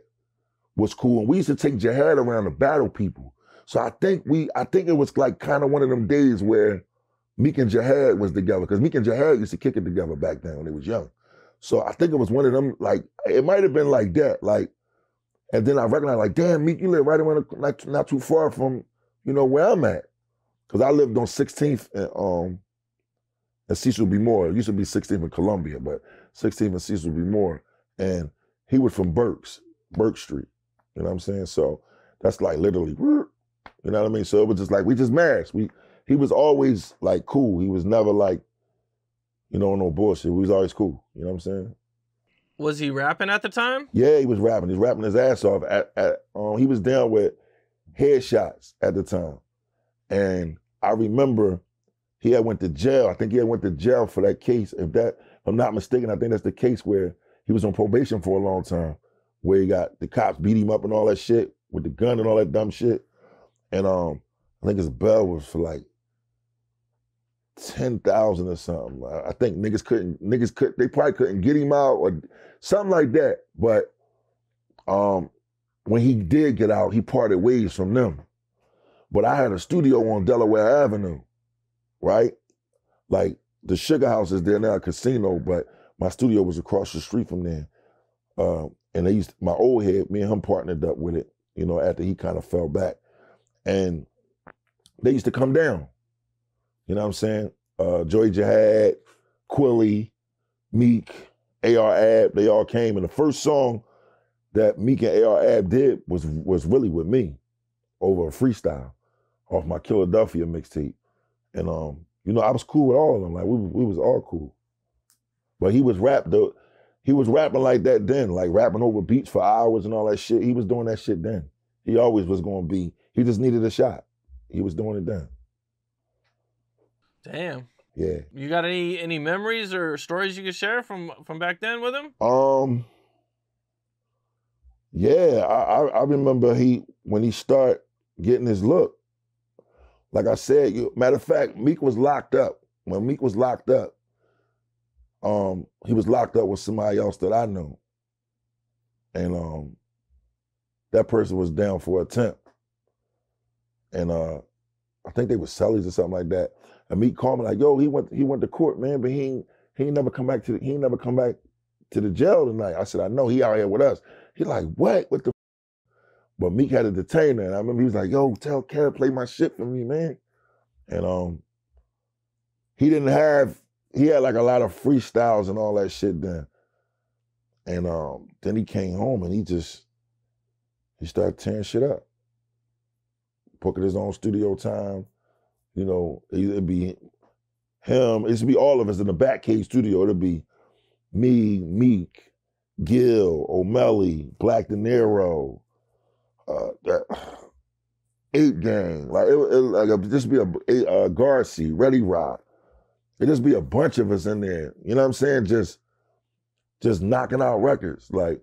was cool, and we used to take Jihad around to battle people. So I think we, I think it was like kind of one of them days where Meek and Jihad was together because Meek and Jihad used to kick it together back then when they was young. So I think it was one of them. Like it might have been like that. Like, and then I recognized like, damn, Meek, you live right around, the, not not too far from, you know, where I'm at. Because I lived on 16th and um, and Cecil B. Moore. It used to be 16th in Columbia, but 16th and Cecil B. Moore. And he was from Berks, Burke Street. You know what I'm saying? So that's like literally, you know what I mean? So it was just like we just mashed. We he was always like cool. He was never like, you know, no bullshit. We was always cool. You know what I'm saying? Was he rapping at the time? Yeah, he was rapping. He was rapping his ass off. At, at um, he was down with headshots at the time, and I remember he had went to jail. I think he had went to jail for that case. If that, if I'm not mistaken, I think that's the case where he was on probation for a long time, where he got the cops beat him up and all that shit with the gun and all that dumb shit, and um, I think his bail was for like ten thousand or something. I, I think niggas couldn't niggas could they probably couldn't get him out or something like that. But um when he did get out, he parted ways from them. But I had a studio on Delaware Avenue, right? Like the Sugar House is there now, a casino, but my studio was across the street from there. Um, and they used my old head, me and him partnered up with it, you know, after he kind of fell back. And they used to come down. You know what I'm saying? Uh, Joey Jihad, Quilly, Meek, AR Ab, they all came. And the first song that Meek and AR Ab did was was really with me over a freestyle off my Philadelphia mixtape. And um, you know, I was cool with all of them. Like we we was all cool. But he was rap he was rapping like that then, like rapping over beats for hours and all that shit. He was doing that shit then. he always was gonna be. He just needed a shot. He was doing it then. Damn. Yeah. You got any any memories or stories you could share from from back then with him? Um. Yeah, I, I I remember he when he start getting his look. Like I said, you, matter of fact, Meek was locked up. When Meek was locked up, um, he was locked up with somebody else that I knew, and um, that person was down for a attempt, and uh, I think they were Sully's or something like that. And Meek called me like, "Yo, he went he went to court, man, but he ain't, he ain't never come back to the, he never come back to the jail tonight." I said, "I know he out here with us." He like, "What? What the?" But Meek had to detain her. And I remember he was like, "Yo, tell Kara play my shit for me, man." And um, he didn't have he had like a lot of freestyles and all that shit then. And um, then he came home and he just he started tearing shit up, booking his own studio time. You know, it'd be him. It'd be all of us in the Batcave studio. It'd be me, Meek, Gil, O'Malley, Black De Niro, uh, that, Eight Gang. Like it, it like a, just be a, a uh, Garci, Ready Rock. It just be a bunch of us in there. You know what I'm saying? Just just knocking out records. Like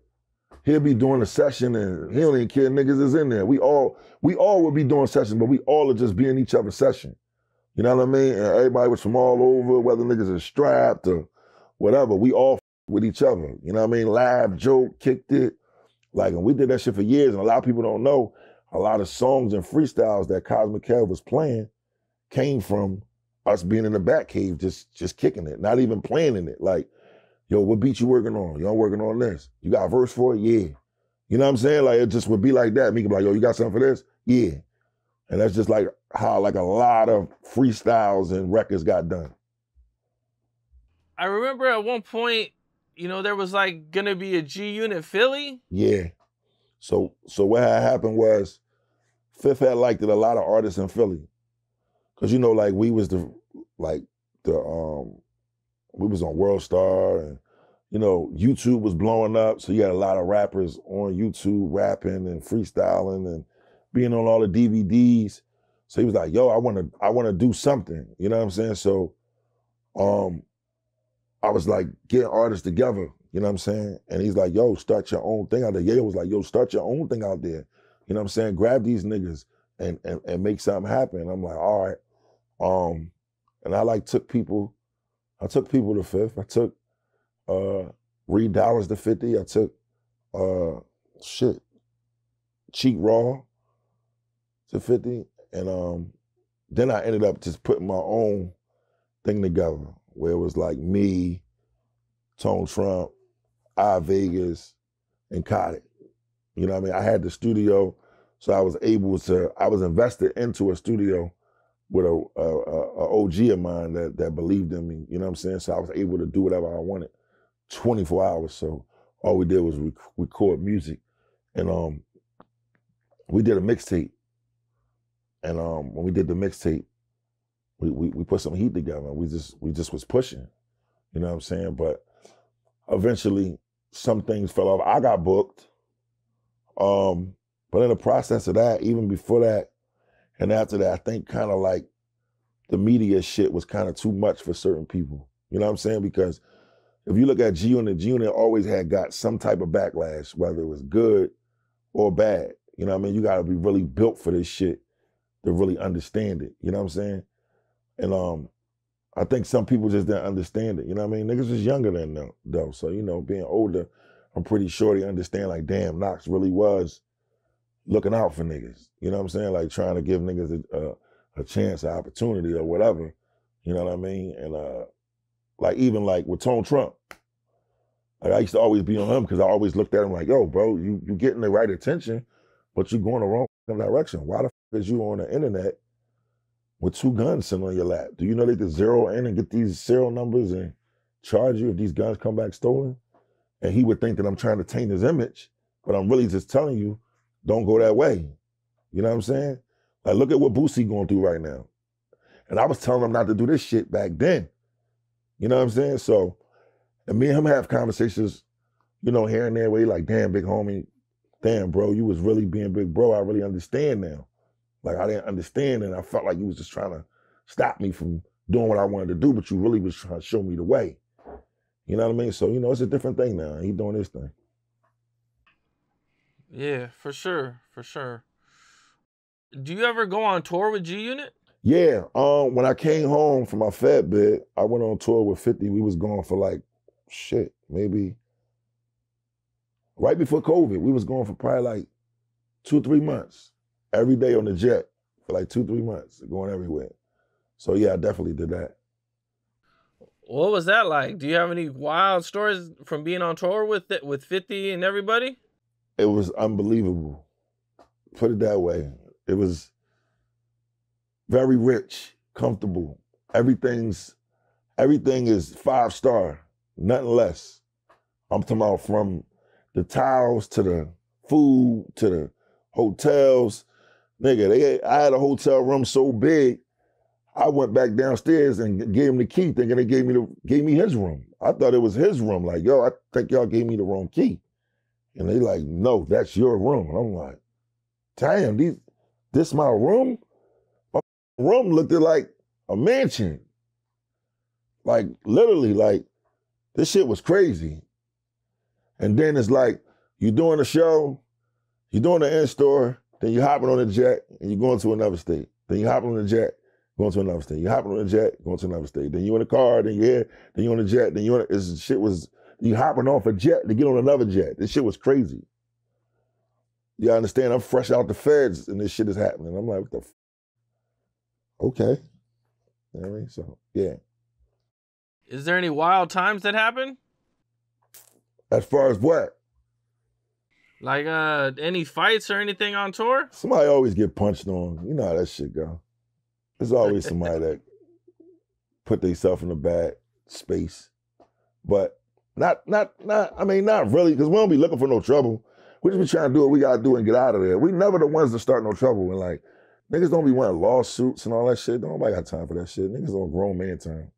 he'll be doing a session and he don't even care niggas is in there. We all we all would be doing sessions, but we all are just being each other's session. You know what I mean? And everybody was from all over, whether niggas are strapped or whatever. We all with each other. You know what I mean? Laugh, joke, kicked it. Like, and we did that shit for years. And a lot of people don't know a lot of songs and freestyles that Cosmic Kev was playing came from us being in the back cave, just just kicking it, not even planning it. Like, yo, what beat you working on? Y'all working on this? You got a verse for it? Yeah. You know what I'm saying? Like it just would be like that. Me could be like, yo, you got something for this? Yeah. And that's just like how like a lot of freestyles and records got done. I remember at one point, you know, there was like gonna be a G Unit Philly. Yeah. So so what had happened was Fifth had liked it a lot of artists in Philly. Cause you know, like we was the like the um we was on World Star and you know, YouTube was blowing up. So you had a lot of rappers on YouTube rapping and freestyling and being on all the DVDs. So he was like, yo, I wanna I wanna do something. You know what I'm saying? So um I was like getting artists together, you know what I'm saying? And he's like, yo, start your own thing out there. Yayo was like, yo, start your own thing out there. You know what I'm saying? Grab these niggas and and, and make something happen. I'm like, all right. Um, and I like took people, I took people to fifth. I took uh Reed Dollars to 50. I took uh shit, Cheat Raw to 50. And um then I ended up just putting my own thing together where it was like me, Tone Trump, I Vegas, and Kodak. You know what I mean? I had the studio, so I was able to, I was invested into a studio with a, a, a OG of mine that, that believed in me. You know what I'm saying? So I was able to do whatever I wanted 24 hours. So all we did was rec- record music. And um, we did a mixtape. And um, when we did the mixtape, we, we we put some heat together. We just we just was pushing, you know what I'm saying. But eventually, some things fell off. I got booked, um, but in the process of that, even before that, and after that, I think kind of like the media shit was kind of too much for certain people. You know what I'm saying? Because if you look at G Unit, G Unit always had got some type of backlash, whether it was good or bad. You know what I mean? You got to be really built for this shit to really understand it. You know what I'm saying? And um, I think some people just didn't understand it. You know what I mean? Niggas was younger than them, though. So, you know, being older, I'm pretty sure they understand, like, damn, Knox really was looking out for niggas. You know what I'm saying? Like, trying to give niggas a, a, a chance, an opportunity, or whatever. You know what I mean? And, uh, like, even like with Tone Trump, like, I used to always be on him because I always looked at him like, yo, bro, you, you getting the right attention, but you're going the wrong direction. Why the fuck is you on the internet with two guns sitting on your lap. Do you know they could zero in and get these serial numbers and charge you if these guns come back stolen? And he would think that I'm trying to taint his image, but I'm really just telling you, don't go that way. You know what I'm saying? Like, look at what Boosie going through right now. And I was telling him not to do this shit back then. You know what I'm saying? So, and me and him have conversations, you know, here and there where he like, damn, big homie, damn, bro, you was really being big bro. I really understand now. Like I didn't understand, and I felt like you was just trying to stop me from doing what I wanted to do, but you really was trying to show me the way. You know what I mean? So you know, it's a different thing now. He doing his thing. Yeah, for sure, for sure. Do you ever go on tour with G Unit? Yeah. Um, when I came home from my fat bit, I went on tour with 50. We was gone for like shit, maybe right before COVID. We was going for probably like two, three months. Every day on the jet for like two, three months, going everywhere. So yeah, I definitely did that. What was that like? Do you have any wild stories from being on tour with it, with 50 and everybody? It was unbelievable. Put it that way. It was very rich, comfortable. Everything's everything is five star, nothing less. I'm talking about from the towels to the food to the hotels. Nigga, they I had a hotel room so big, I went back downstairs and gave him the key, thinking they gave me the gave me his room. I thought it was his room. Like, yo, I think y'all gave me the wrong key. And they like, no, that's your room. And I'm like, damn, these this my room? My room looked like a mansion. Like literally, like this shit was crazy. And then it's like you're doing a show, you're doing an in-store, then you're hopping on the jet and you're going to another state. Then you're hopping on the jet, going to another state. You're hopping on the jet, going to another state. Then you're in the car, then you're here, then you're on the jet, then you're on the, shit was you hopping off a jet to get on another jet. This shit was crazy. You understand? I'm fresh out the feds and this shit is happening. I'm like, what the f-? Okay. You know what I mean? So yeah. Is there any wild times that happen? As far as what? Like uh any fights or anything on tour? Somebody always get punched on. You know how that shit go. There's always somebody that put themselves in a bad space. But not not not I mean not really, because we don't be looking for no trouble. We just be trying to do what we gotta do and get out of there. We never the ones that start no trouble and like niggas don't be wanting lawsuits and all that shit. Don't nobody got time for that shit. Niggas on grown man time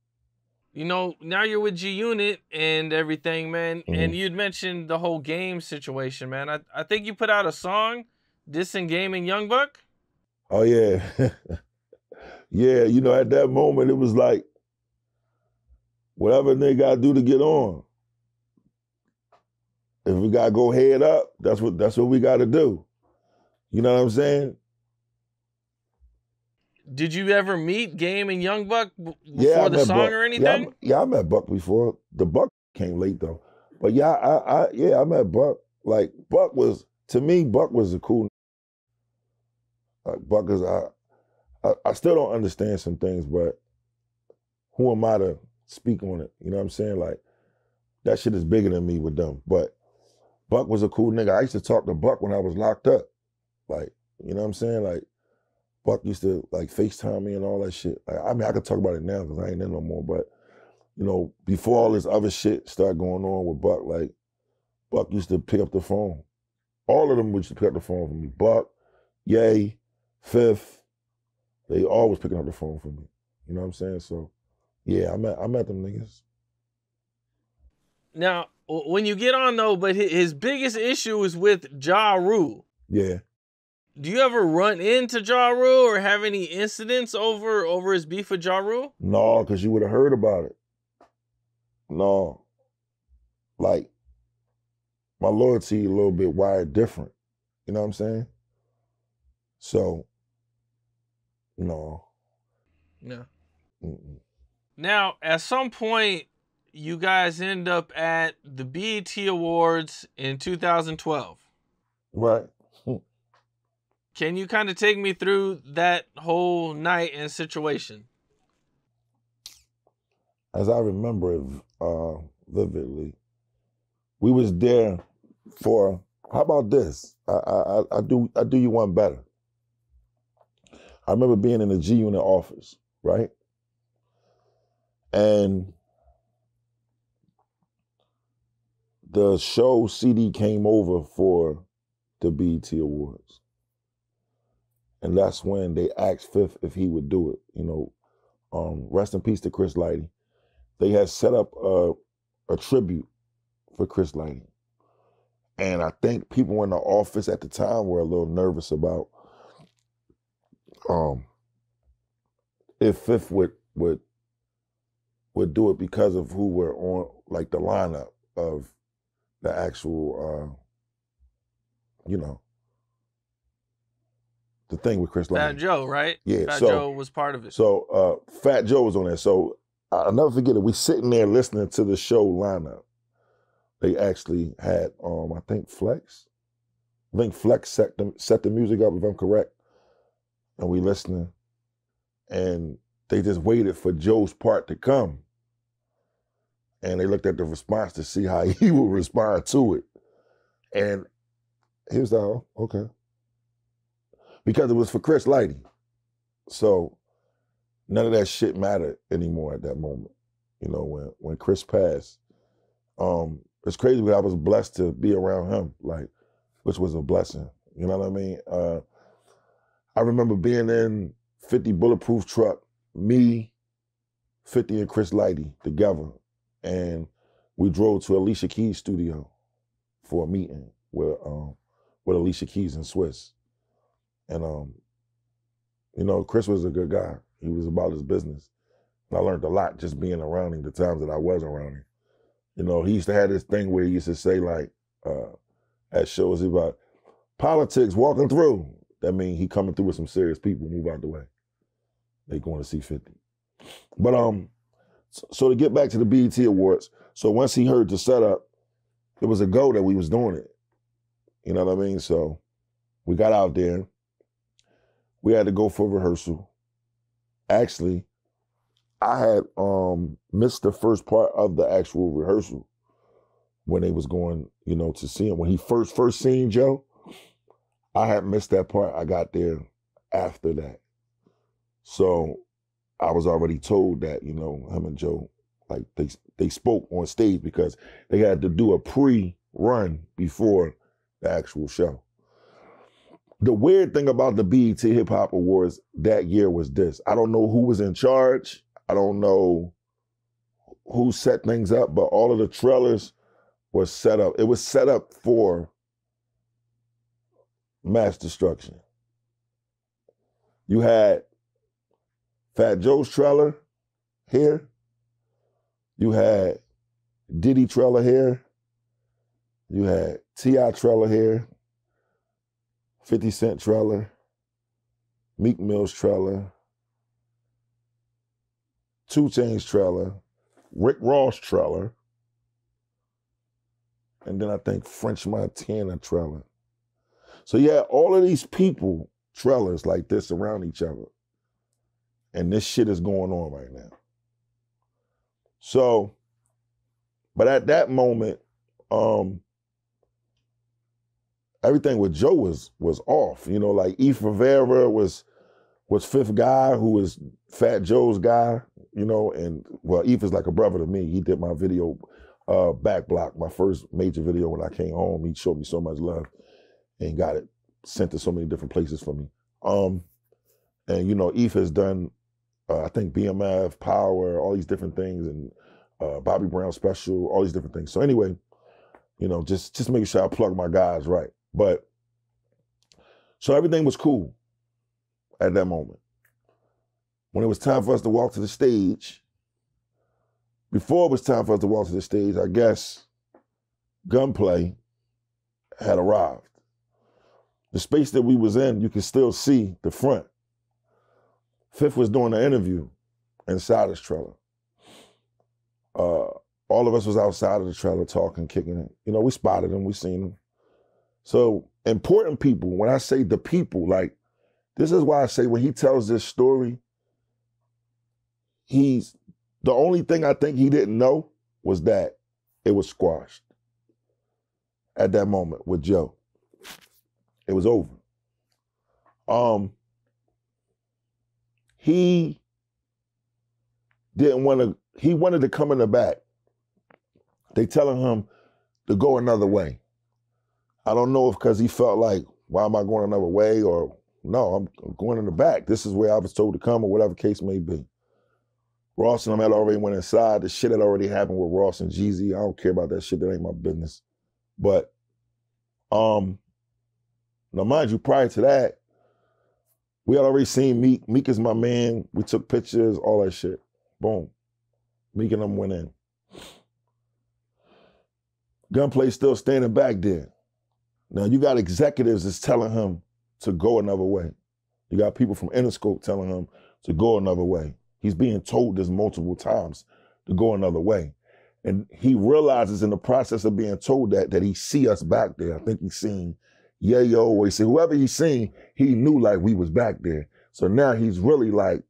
you know, now you're with G Unit and everything, man. Mm-hmm. And you'd mentioned the whole game situation, man. I, I think you put out a song dissing Game and Young Buck. Oh yeah. yeah, you know, at that moment it was like whatever they gotta do to get on. If we gotta go head up, that's what that's what we gotta do. You know what I'm saying? Did you ever meet Game and Young Buck before yeah, the song Buck. or anything? Yeah I, yeah, I met Buck before. The Buck came late though. But yeah, I, I yeah, I met Buck. Like Buck was to me, Buck was a cool. Like Buck is I, I, I still don't understand some things, but who am I to speak on it? You know what I'm saying? Like that shit is bigger than me with them. But Buck was a cool nigga. I used to talk to Buck when I was locked up. Like, you know what I'm saying? Like Buck used to like FaceTime me and all that shit. Like, I mean, I could talk about it now because I ain't in no more. But you know, before all this other shit started going on with Buck, like Buck used to pick up the phone. All of them used to pick up the phone for me. Buck, Yay, Fifth, they always picking up the phone for me. You know what I'm saying? So, yeah, I met I met them niggas. Now, when you get on though, but his biggest issue is with Ja Rule. Yeah do you ever run into Ja Rule or have any incidents over over his beef with Ja Rule? No, because you would have heard about it. No. Like, my loyalty a little bit wired different. You know what I'm saying? So, no. No. Mm-mm. Now, at some point, you guys end up at the BET Awards in 2012. Right. Can you kind of take me through that whole night and situation? As I remember it uh, vividly, we was there for. How about this? I, I I do I do you one better. I remember being in the G Unit office, right? And the show CD came over for the BET Awards. And that's when they asked Fifth if he would do it. You know, um, rest in peace to Chris Lighty. They had set up a, a tribute for Chris Lighty. And I think people in the office at the time were a little nervous about um if Fifth would would would do it because of who were on like the lineup of the actual uh you know the thing with Chris Fat Joe, right? Yeah, Fat so- Joe was part of it. So uh Fat Joe was on there. So I'll never forget it. We sitting there listening to the show lineup. They actually had um I think Flex. I think Flex set the set the music up if I'm correct. And we listening. And they just waited for Joe's part to come. And they looked at the response to see how he would respond to it. And he was like, oh, okay. Because it was for Chris Lighty. So none of that shit mattered anymore at that moment. You know, when when Chris passed, um, it's crazy because I was blessed to be around him, like, which was a blessing. You know what I mean? Uh, I remember being in 50 Bulletproof Truck, me, 50 and Chris Lighty together, and we drove to Alicia Keys' studio for a meeting with um with Alicia Keys and Swizz. And um, you know, Chris was a good guy. He was about his business. And I learned a lot just being around him the times that I was around him. You know, he used to have this thing where he used to say, like, uh, at shows, he about politics walking through. That means he coming through with some serious people, move out the way. They going to see 50. But um, so, so to get back to the BET Awards, so once he heard the setup, it was a go that we was doing it. You know what I mean? So we got out there. We had to go for rehearsal. Actually, I had um missed the first part of the actual rehearsal when they was going, you know, to see him. When he first first seen Joe, I had missed that part. I got there after that. So I was already told that, you know, him and Joe, like they they spoke on stage because they had to do a pre-run before the actual show. The weird thing about the BET Hip Hop Awards that year was this. I don't know who was in charge. I don't know who set things up, but all of the trailers were set up. It was set up for mass destruction. You had Fat Joe's trailer here. You had Diddy trailer here. You had T.I. trailer here. 50 Cent trailer. Meek Mill's trailer. Two Chainz trailer. Rick Ross trailer. And then I think French Montana trailer. So yeah, all of these people trailers like this around each other. And this shit is going on right now. So, but at that moment, um, everything with Joe was was off. You know, like Eif Rivera was was fifth guy who was Fat Joe's guy, you know, and well, Eif is like a brother to me. He did my video uh back block, my first major video when I came home. He showed me so much love and got it sent to so many different places for me. Um and you know, Eif has done uh, I think BMF, Power, all these different things, and uh, Bobby Brown special, all these different things. So anyway, you know, just just making sure I plug my guys right. But so everything was cool at that moment. When it was time for us to walk to the stage, before it was time for us to walk to the stage, I guess gunplay had arrived. The space that we was in, you could still see the front. Fifth was doing the interview inside his trailer. Uh, all of us was outside of the trailer talking, kicking it. You know, we spotted him, we seen him. So important people, when I say the people, like this is why I say when he tells this story, he's the only thing I think he didn't know was that it was squashed at that moment with Joe. It was over. Um he didn't want to he wanted to come in the back. They telling him to go another way. I don't know if because he felt like, why am I going another way? Or no, I'm going in the back. This is where I was told to come, or whatever case may be. Ross and them had already went inside. The shit had already happened with Ross and Jeezy. I don't care about that shit. That ain't my business. But Um, now, mind you, prior to that, we had already seen Meek. Meek is my man. We took pictures, all that shit. Boom. Meek and them went in. Gunplay still standing back there. Now you got executives that's telling him to go another way. You got people from Interscope telling him to go another way. He's being told this multiple times to go another way. And he realizes in the process of being told that that he see us back there. I think he's seen Yayo or he said whoever he's seen, he knew like we was back there. So now he's really like,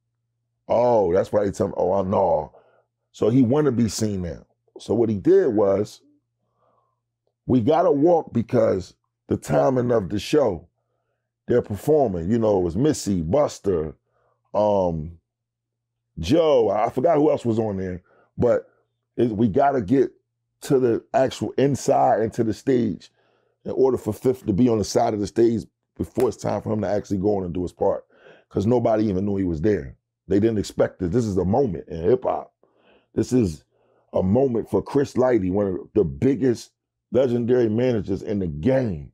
oh, that's why he tell me, oh, I know. So he want to be seen now. So what he did was, we got to walk because the timing of the show, they're performing. You know, it was Missy, Busta, um, Joe. I forgot who else was on there, but it, we got to get to the actual inside and to the stage in order for Fifth to be on the side of the stage before it's time for him to actually go on and do his part. Because nobody even knew he was there. They didn't expect it. This is a moment in hip hop. This is a moment for Chris Lighty, one of the biggest legendary managers in the game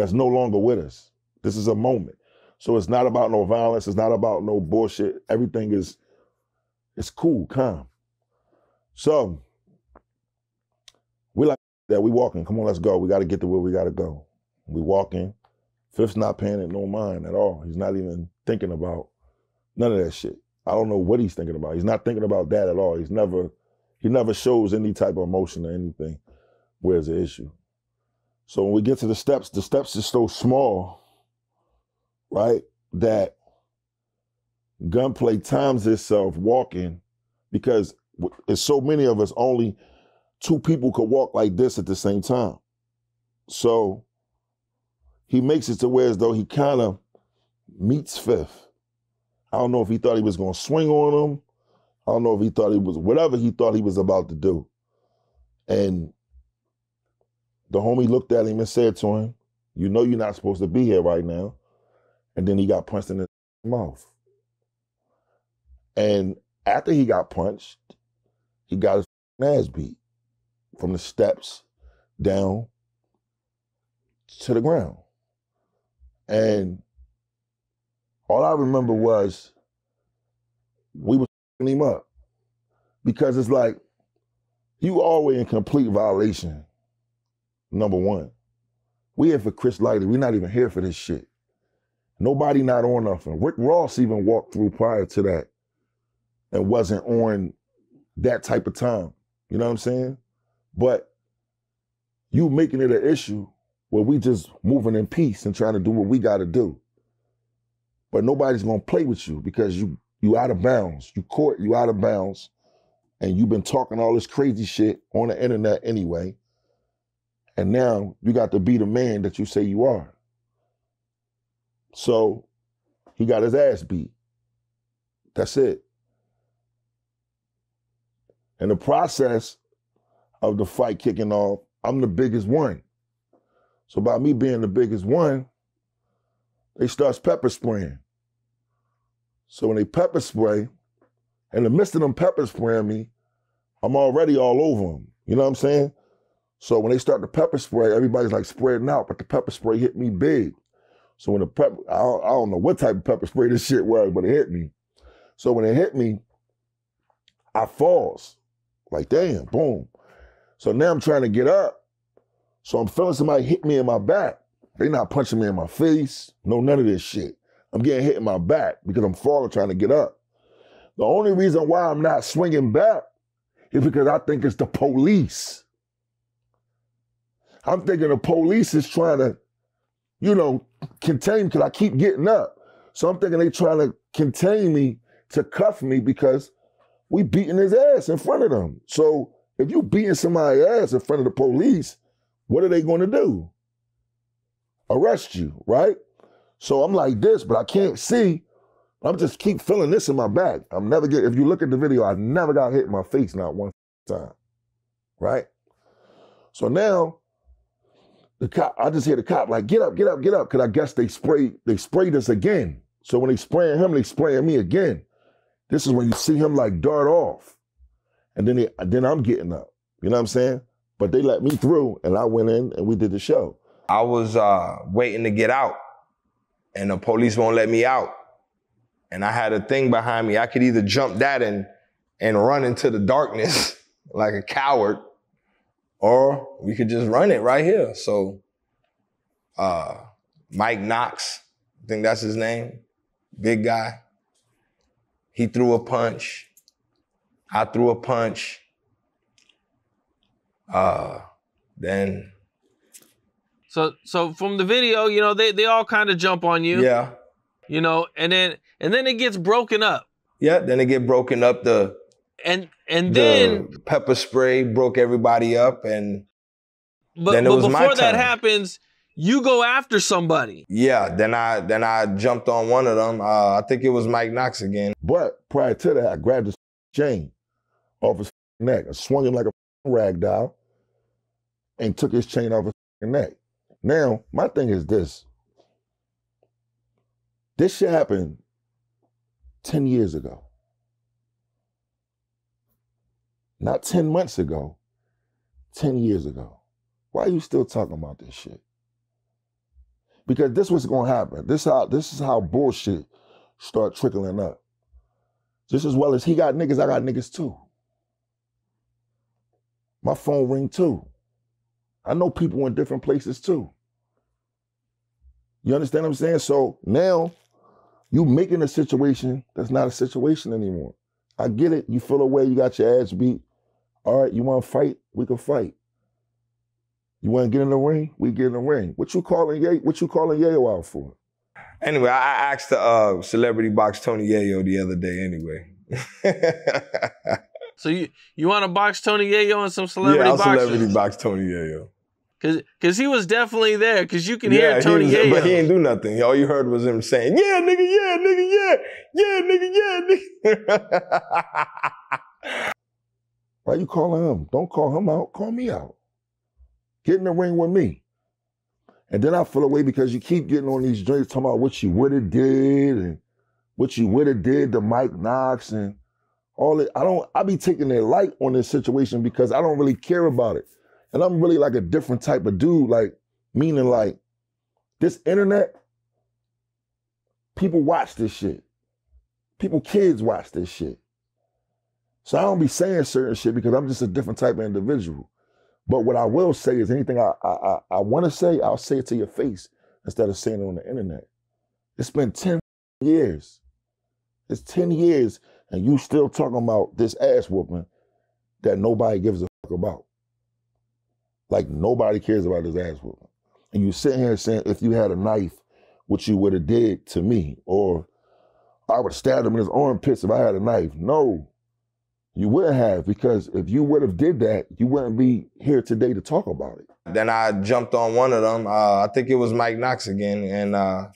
that's no longer with us. This is a moment. So it's not about no violence. It's not about no bullshit. Everything is, it's cool, calm. So we like that. We walking. Come on, let's go. We got to get to where we got to go. We walking. Fifth's not paying it no mind at all. He's not even thinking about none of that shit. I don't know what he's thinking about. He's not thinking about that at all. He's never, he never shows any type of emotion or anything. Where's the issue? So when we get to the steps, the steps is so small, right? That gunplay times itself walking because it's so many of us, only two people could walk like this at the same time. So he makes it to where as though he kind of meets fifth. I don't know if he thought he was going to swing on him. I don't know if he thought he was, whatever he thought he was about to do. And the homie looked at him and said to him, You know you're not supposed to be here right now. And then he got punched in the mouth. And after he got punched, he got his ass beat from the steps down to the ground. And all I remember was we were him up because it's like you always in complete violation number one. We here for Chris Lighty. We're not even here for this shit. Nobody not on nothing. Rick Ross even walked through prior to that and wasn't on that type of time. You know what I'm saying? But you making it an issue where we just moving in peace and trying to do what we got to do. But nobody's gonna play with you because you you out of bounds. You caught you out of bounds, and you've been talking all this crazy shit on the internet anyway. And now you got to be the man that you say you are. So he got his ass beat. That's it. In the process of the fight kicking off, I'm the biggest one. So by me being the biggest one, they starts pepper spraying. So when they pepper spray, in the midst of them pepper spraying me, I'm already all over them. You know what I'm saying? So when they start the pepper spray, everybody's like spreading out, but the pepper spray hit me big. So when the pepper, I don't, I don't know what type of pepper spray this shit was, but it hit me. So when it hit me, I falls. Like, damn, boom. So now I'm trying to get up. So I'm feeling somebody hit me in my back. They not punching me in my face. No, none of this shit. I'm getting hit in my back because I'm falling trying to get up. The only reason why I'm not swinging back is because I think it's the police. I'm thinking the police is trying to, you know, contain me because I keep getting up. So I'm thinking they trying to contain me to cuff me because we beating his ass in front of them. So if you beating somebody's ass in front of the police, what are they going to do? Arrest you, right? So I'm like this, but I can't see. I'm just keep feeling this in my back. I'm never get. If you look at the video, I never got hit in my face not one time, right? So now the cop, I just hear the cop like, get up, get up, get up. Cause I guess they sprayed, they sprayed us again. So when they spraying him, they spraying me again. This is when you see him like dart off. And then they, then I'm getting up. You know what I'm saying? But they let me through, and I went in and we did the show. I was uh, waiting to get out, and the police won't let me out. And I had a thing behind me. I could either jump that and and run into the darkness like a coward, or we could just run it right here. So, uh, Mike Knox, I think that's his name, big guy. He threw a punch. I threw a punch. Uh, then. So, so from the video, you know, they they all kind of jump on you. Yeah. You know, and then and then it gets broken up. Yeah. Then it get broken up. The and and then pepper spray broke everybody up, and but, then it but was my before that turn. happens, you go after somebody. yeah. Then I then I jumped on one of them. Uh, I think it was Mike Knox again. But prior to that, I grabbed his chain off his neck and swung him like a rag doll and took his chain off his neck. Now, my thing is this. This shit happened 10 years ago. Not 10 months ago, 10 years ago. Why are you still talking about this shit? Because this was gonna happen. This how this is how bullshit start trickling up. Just as well as he got niggas, I got niggas too. My phone ring too. I know people in different places too. You understand what I'm saying? So now you making a situation that's not a situation anymore. I get it. You feel away, you got your ass beat. All right, you want to fight? We can fight. You want to get in the ring? We get in the ring. What you calling Ye- What you calling Yayo out for? Anyway, I, I asked the uh, celebrity box Tony Yayo the other day. Anyway. So you you want to box Tony Yayo and some celebrity? yeah, celebrity I'll boxers? celebrity box Tony Yayo. Cause, Cause he was definitely there. Cause you can yeah, hear he Tony was- Yayo. but he ain't do nothing. All you heard was him saying, "Yeah, nigga, yeah, nigga, yeah, yeah, nigga, yeah, nigga." Why you calling him? Um? Don't call him out. Call me out. Get in the ring with me. And then I feel away because you keep getting on these drinks talking about what you would have did and what you would have did to Mike Knox and all that. I don't. I be taking a light on this situation because I don't really care about it. And I'm really like a different type of dude. Like meaning like this internet. People watch this shit. People, kids watch this shit. So I don't be saying certain shit because I'm just a different type of individual. But what I will say is anything I I, I, I want to say, I'll say it to your face instead of saying it on the internet. It's been 10 years. It's 10 years and you still talking about this ass whooping that nobody gives a fuck about. Like nobody cares about this ass whooping. And you sitting here saying if you had a knife, what you would have did to me, or I would stabbed him in his armpits if I had a knife. No, you wouldn't have because if you would have did that, you wouldn't be here today to talk about it. then I jumped on one of them. Uh, I think it was Mike Knox again, and uh,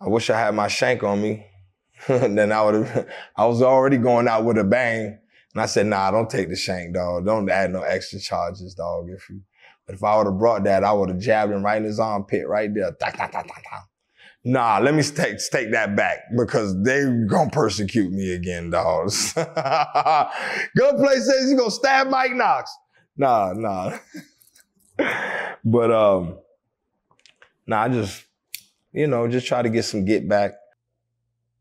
I wish I had my shank on me. then I would have. I was already going out with a bang, and I said, "Nah, don't take the shank, dog. Don't add no extra charges, dog. If you, but if I would have brought that, I would have jabbed him right in his armpit, right there. Nah, let me take take that back because they gonna persecute me again, dogs. Gunplay says he's gonna stab Mike Knox. Nah, nah. but um, nah, I just you know just try to get some get back.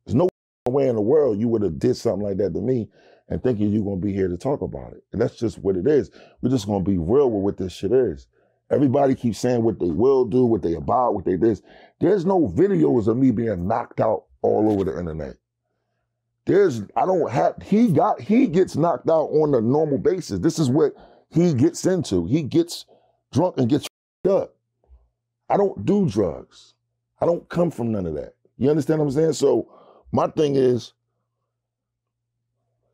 There's no way in the world you would have did something like that to me and thinking you're gonna be here to talk about it. And that's just what it is. We're just gonna be real with what this shit is. Everybody keeps saying what they will do, what they about, what they this. There's no videos of me being knocked out all over the internet. There's I don't have he got he gets knocked out on a normal basis. This is what he gets into. He gets drunk and gets up. I don't do drugs. I don't come from none of that. You understand what I'm saying? So my thing is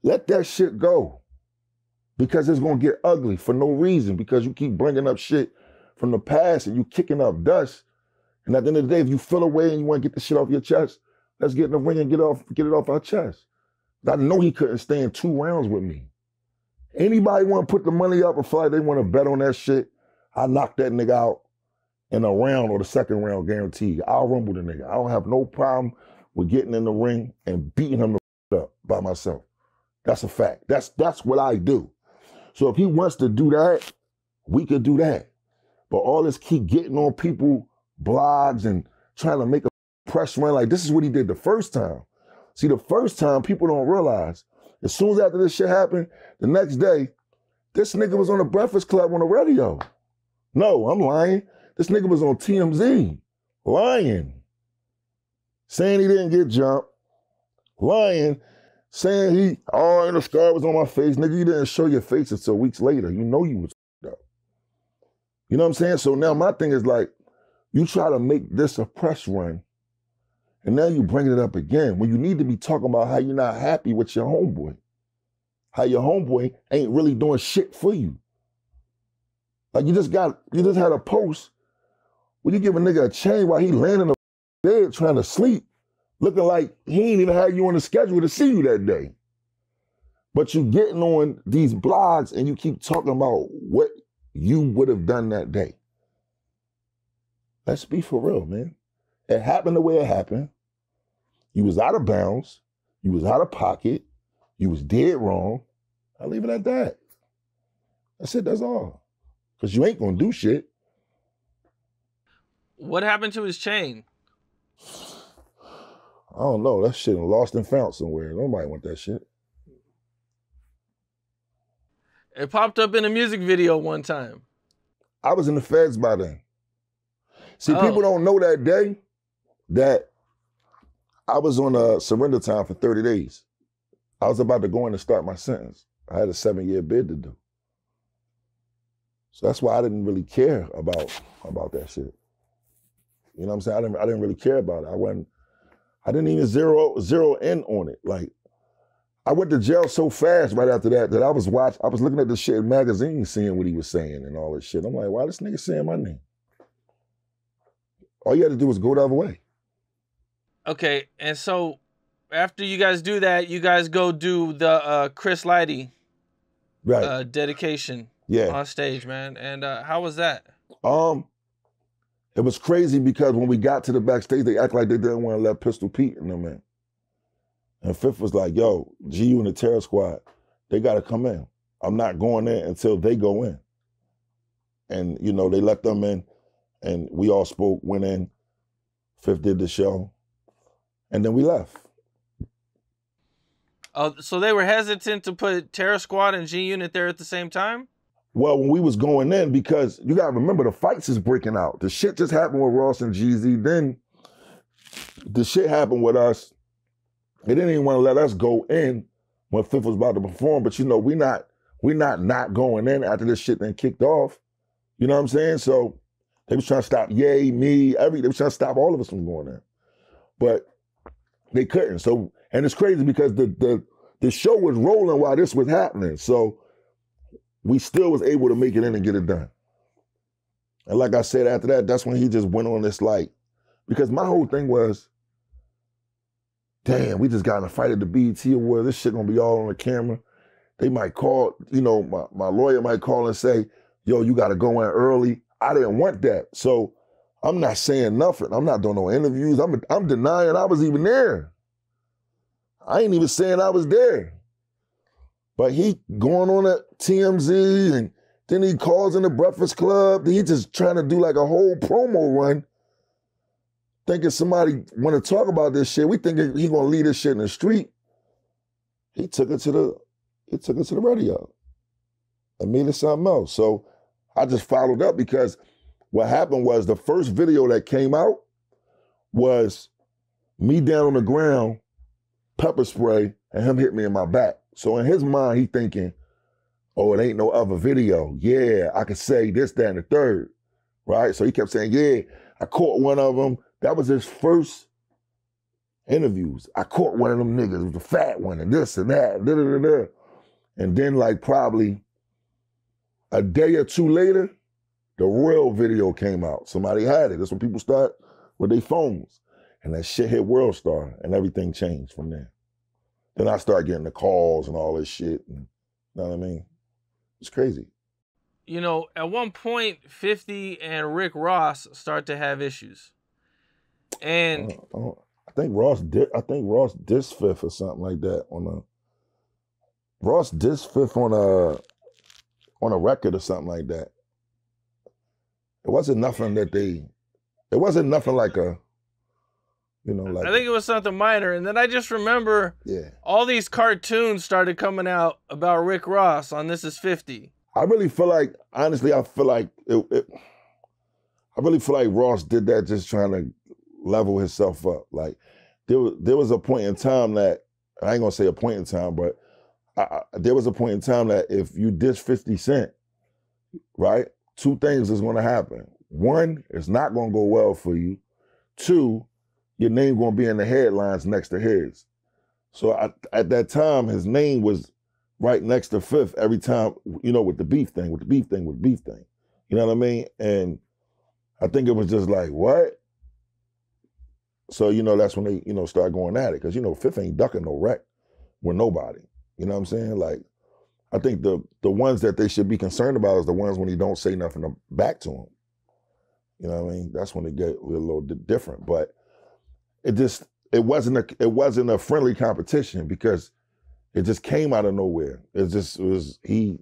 let that shit go. Because it's gonna get ugly for no reason. Because you keep bringing up shit from the past and you kicking up dust. And at the end of the day, if you feel away and you want to get the shit off your chest, let's get in the ring and get off, get it off our chest. I know he couldn't stand two rounds with me. Anybody want to put the money up or feel like they want to bet on that shit? I knock that nigga out in a round or the second round, guaranteed. I'll rumble the nigga. I don't have no problem with getting in the ring and beating him the up by myself. That's a fact. That's that's what I do. So if he wants to do that, we could do that. But all this keep getting on people blogs and trying to make a press run like this is what he did the first time. See, the first time people don't realize. As soon as after this shit happened, the next day, this nigga was on the Breakfast Club on the radio. No, I'm lying. This nigga was on TMZ, lying, saying he didn't get jumped, lying, saying he, oh, and the scar was on my face. Nigga, you didn't show your face until weeks later. You know you was. You know what I'm saying? So now my thing is like, you try to make this a press run, and now you bringing it up again when you need to be talking about how you're not happy with your homeboy. How your homeboy ain't really doing shit for you. Like you just got, you just had a post where you give a nigga a chain while he laying in the bed trying to sleep, looking like he ain't even had you on the schedule to see you that day. But you getting on these blogs and you keep talking about what you would have done that day. Let's be for real, man. It happened the way it happened. You was out of bounds. You was out of pocket. You was dead wrong. I leave it at that. That's it. That's all. Cause you ain't gonna do shit. What happened to his chain? I don't know. That shit lost and found somewhere. Nobody want that shit. It popped up in a music video one time. I was in the feds by then. See, Oh. people don't know that day that I was on a surrender time for 30 days. I was about to go in and start my sentence. I had a seven year bid to do. So that's why I didn't really care about about that shit. You know what I'm saying? I didn't I didn't really care about it. I wasn't I didn't even zero zero in on it. Like I went to jail so fast right after that that I was watch I was looking at the shit in magazines seeing what he was saying and all this shit. I'm like, why this nigga saying my name? All you had to do was go the other way. Okay, and so after you guys do that, you guys go do the uh, Chris Lighty Right. uh, dedication yeah. on stage, man. And uh, how was that? Um, it was crazy because when we got to the backstage, they act like they didn't want to let Pistol Pete in them in. And Fifth was like, yo, GU and the Terror Squad, they got to come in. I'm not going in until they go in. And, you know, they let them in and we all spoke, went in. Fifth did the show. And then we left. Oh, so they were hesitant to put Terror Squad and G Unit there at the same time. Well, when we was going in, because you gotta remember the fights is breaking out. The shit just happened with Ross and Jeezy. Then the shit happened with us. They didn't even want to let us go in when Fifth was about to perform. But you know, we not we not not going in after this shit then kicked off. You know what I'm saying? So they was trying to stop Yay, me, every they was trying to stop all of us from going in. But they couldn't. So and it's crazy because the the the show was rolling while this was happening. So we still was able to make it in and get it done. And like I said, after that, that's when he just went on this like, because my whole thing was, damn, we just got in a fight at the BET Award. This shit gonna be all on the camera. They might call, you know, my, my lawyer might call and say, yo, you gotta go in early. I didn't want that. So I'm not saying nothing. I'm not doing no interviews. I'm I'm denying I was even there. I ain't even saying I was there. But he going on at TMZ and then he calls in the Breakfast Club. He just trying to do like a whole promo run, thinking somebody want to talk about this shit. We thinking he gonna leave this shit in the street. He took it to the he took it to the radio and made it something else. So I just followed up because what happened was the first video that came out was me down on the ground, pepper spray, and him hit me in my back. So in his mind, he thinking, oh, it ain't no other video. Yeah, I could say this, that, and the third. Right? So he kept saying, yeah, I caught one of them. That was his first interviews. I caught one of them niggas. Was a fat one and this and that. Da, da, da, da. And then like probably a day or two later, the real video came out. Somebody had it. That's when people start with their phones. And that shit hit World Star and everything changed from there. Then I start getting the calls and all this shit. And, you know what I mean? It's crazy. You know, at one point, 50 and Rick Ross start to have issues. And Uh, uh, I think Ross did. I think Ross dissed fifth or something like that on a. Ross dissed fifth on a on a record or something like that. It wasn't nothing that they. It wasn't nothing like a. You know, like I think it was something minor, and then I just remember yeah. all these cartoons started coming out about Rick Ross on This Is 50. I really feel like, honestly, I feel like it, it, I really feel like Ross did that just trying to level himself up. Like there was there was a point in time that I ain't gonna say a point in time, but I, I, there was a point in time that if you dish Fifty Cent, right, two things is gonna happen. One, it's not gonna go well for you. Two, your name gonna be in the headlines next to his. So I, at that time, his name was right next to Fifth every time, you know, with the beef thing, with the beef thing, with the beef thing. You know what I mean? And I think it was just like, what? So, you know, that's when they, you know, start going at it. Cause, you know, Fifth ain't ducking no wreck with nobody. You know what I'm saying? Like, I think the the ones that they should be concerned about is the ones when he don't say nothing back to him. You know what I mean? That's when it get a little different. But it just it wasn't a it wasn't a friendly competition because it just came out of nowhere. It just it was he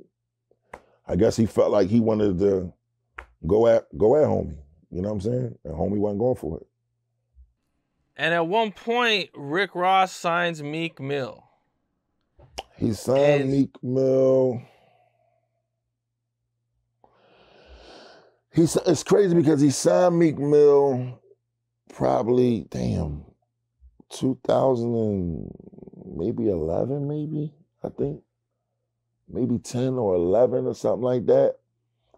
I guess he felt like he wanted to go at go at homie. You know what I'm saying? And homie wasn't going for it. And at one point, Rick Ross signs Meek Mill. He signed and, Meek Mill. He's it's crazy because he signed Meek Mill probably damn 2000 and maybe 11 maybe I think maybe 10 or 11 or something like that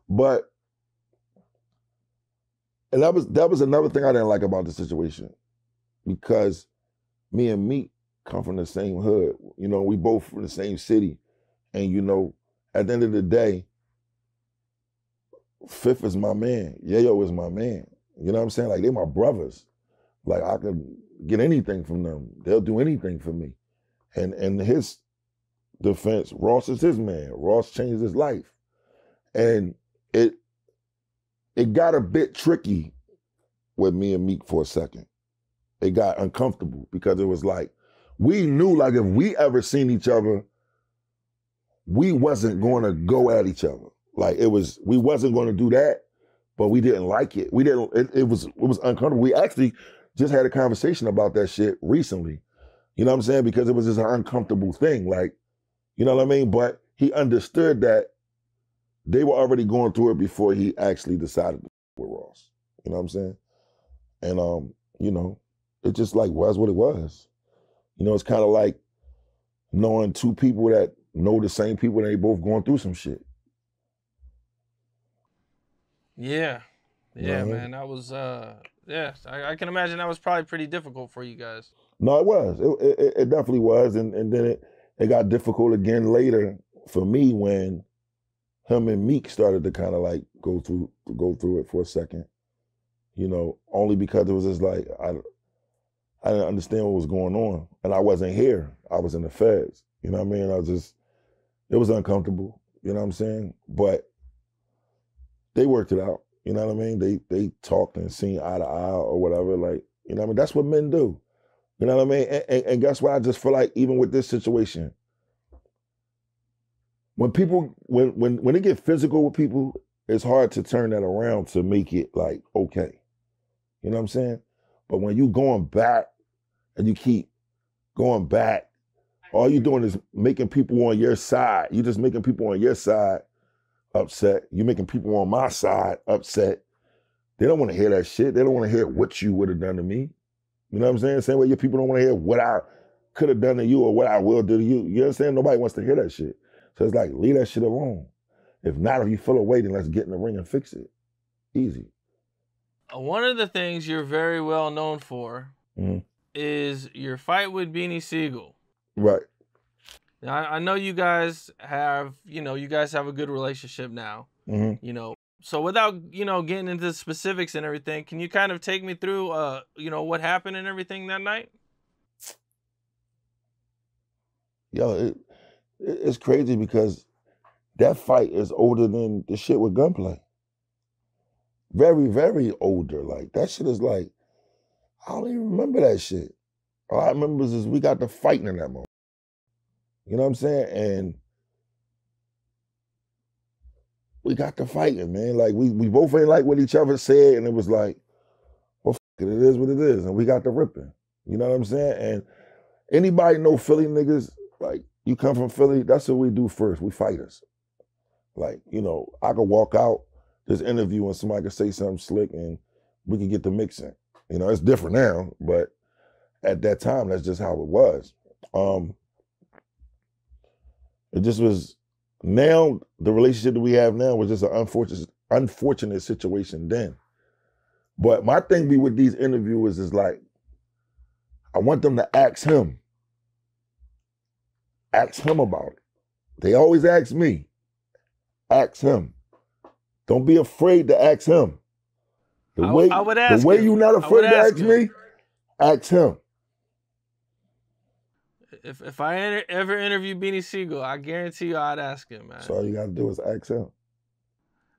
but and that was that was another thing I didn't like about the situation because me and Meek come from the same hood. You know, we both from the same city. And you know, at the end of the day, Fifth is my man. Yayo is my man. You know what I'm saying? Like they're my brothers. Like I could get anything from them. They'll do anything for me. And and his defense, Ross is his man. Ross changed his life. And it it got a bit tricky with me and Meek for a second. It got uncomfortable because it was like we knew like if we ever seen each other, we wasn't going to go at each other. Like it was, we wasn't going to do that, but we didn't like it. We didn't. It, it was it was uncomfortable. We actually just had a conversation about that shit recently. You know what I'm saying? Because it was just an uncomfortable thing. Like, you know what I mean? But he understood that they were already going through it before he actually decided to with Ross. You know what I'm saying? And um, you know, it just like was what it was. You know, it's kind of like knowing two people that know the same people and they both going through some shit. Yeah. Yeah, man. That was uh yeah, I, I, can imagine that was probably pretty difficult for you guys. No, it was. It, it, it definitely was. And and then it, it got difficult again later for me when him and Meek started to kind of like go through go through it for a second. You know, only because it was just like I I didn't understand what was going on. And I wasn't here. I was in the feds. You know what I mean? I was just, it was uncomfortable. You know what I'm saying? But they worked it out. You know what I mean? They they talked and seen eye to eye or whatever. Like, you know what I mean? That's what men do. You know what I mean? And, and, and guess what? I just feel like even with this situation, when people when when when they get physical with people, it's hard to turn that around to make it like okay. You know what I'm saying? But when you going back and you keep going back, all you're doing is making people on your side. You're just making people on your side upset. You're making people on my side upset. They don't want to hear that shit. They don't want to hear what you would have done to me. You know what I'm saying? Same way your people don't want to hear what I could have done to you or what I will do to you. You understand? Nobody wants to hear that shit. So it's like, leave that shit alone. If not, if you feel away, then let's get in the ring and fix it. Easy. One of the things you're very well known for mm-hmm. is your fight with Beanie Sigel. Right. Now, I, I, know you guys have, you know, you guys have a good relationship now. Mm-hmm. You know, so without, you know, getting into the specifics and everything, can you kind of take me through, uh, you know, what happened and everything that night? Yo, it, it's crazy because that fight is older than the shit with gunplay very, very older. Like that shit is like, I don't even remember that shit. All I remember is we got the fighting in that moment. You know what I'm saying? And we got to fighting, man. Like we we both ain't like what each other said, and it was like, well, it, it is what it is, and we got the ripping. You know what I'm saying? And anybody know Philly niggas? Like you come from Philly, that's what we do first. We fighters. Like you know, I could walk out this interview and somebody could say something slick, and we could get the mixing. You know, it's different now, but at that time, that's just how it was. Um, it just was. Now the relationship that we have now was just an unfortunate, unfortunate situation then. But my thing be with these interviewers is like, I want them to ask him. Ask him about it. They always ask me. Ask him. Don't be afraid to ask him. The I, way, I would ask the way him. you're not afraid to ask ask me, ask him. If if I enter, ever interview Beanie Sigel, I guarantee you I'd ask him, man. So all you gotta do is ask him.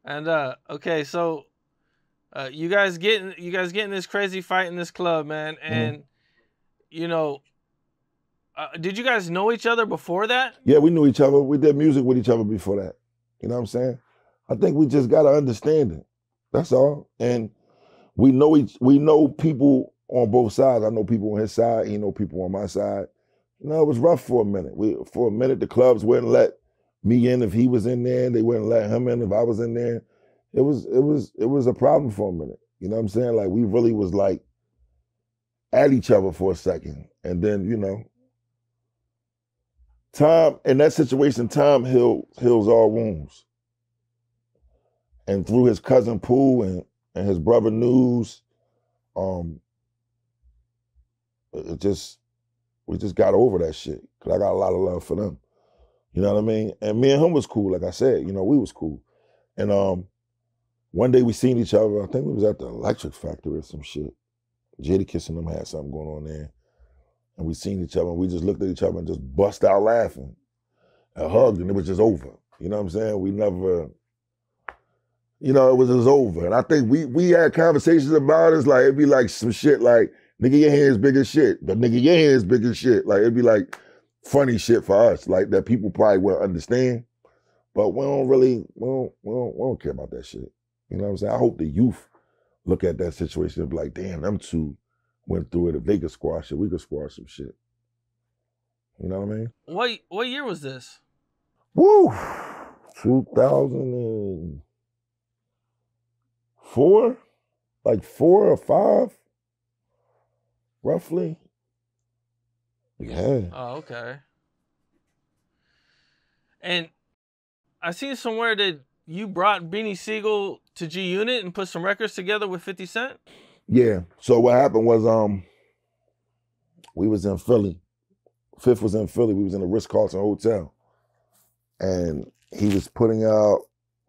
And uh, okay, so uh, you guys getting you guys getting this crazy fight in this club, man, Mm-hmm. and you know, uh, did you guys know each other before that? Yeah, we knew each other. We did music with each other before that. You know what I'm saying? I think we just gotta understand it. That's all. And we know each we know people on both sides. I know people on his side, he know people on my side. You know, it was rough for a minute. We for a minute the clubs wouldn't let me in if he was in there, they wouldn't let him in if I was in there. It was it was it was a problem for a minute. You know what I'm saying? Like we really was like at each other for a second. And then, you know, Tom, in that situation, Tom heal, heals all wounds. And through his cousin Pooh and, and his brother News, um, it just we just got over that shit. Cause I got a lot of love for them. You know what I mean? And me and him was cool, like I said, you know, we was cool. And um one day we seen each other, I think we was at the electric factory or some shit. Jadakiss and them had something going on there. And we seen each other and we just looked at each other and just bust out laughing. And hugged and it was just over. You know what I'm saying? We never, you know, it was just over. And I think we we had conversations about it. It's like it'd be like some shit like, nigga, your hand's big as shit. But nigga, your hand's big as shit. Like it'd be like funny shit for us, like that people probably won't understand. But we don't really, we don't, we don't, we don't care about that shit. You know what I'm saying? I hope the youth look at that situation and be like, damn, them two went through it. If they could squash it, we could squash some shit. You know what I mean? What what year was this? Woo! 2004? Like four or five? Roughly? Yeah. Oh, okay. And I seen somewhere that you brought Beanie Sigel to G Unit and put some records together with 50 Cent. Yeah. So what happened was um we was in Philly. Fifth was in Philly. We was in the Ritz Carlton Hotel. And he was putting out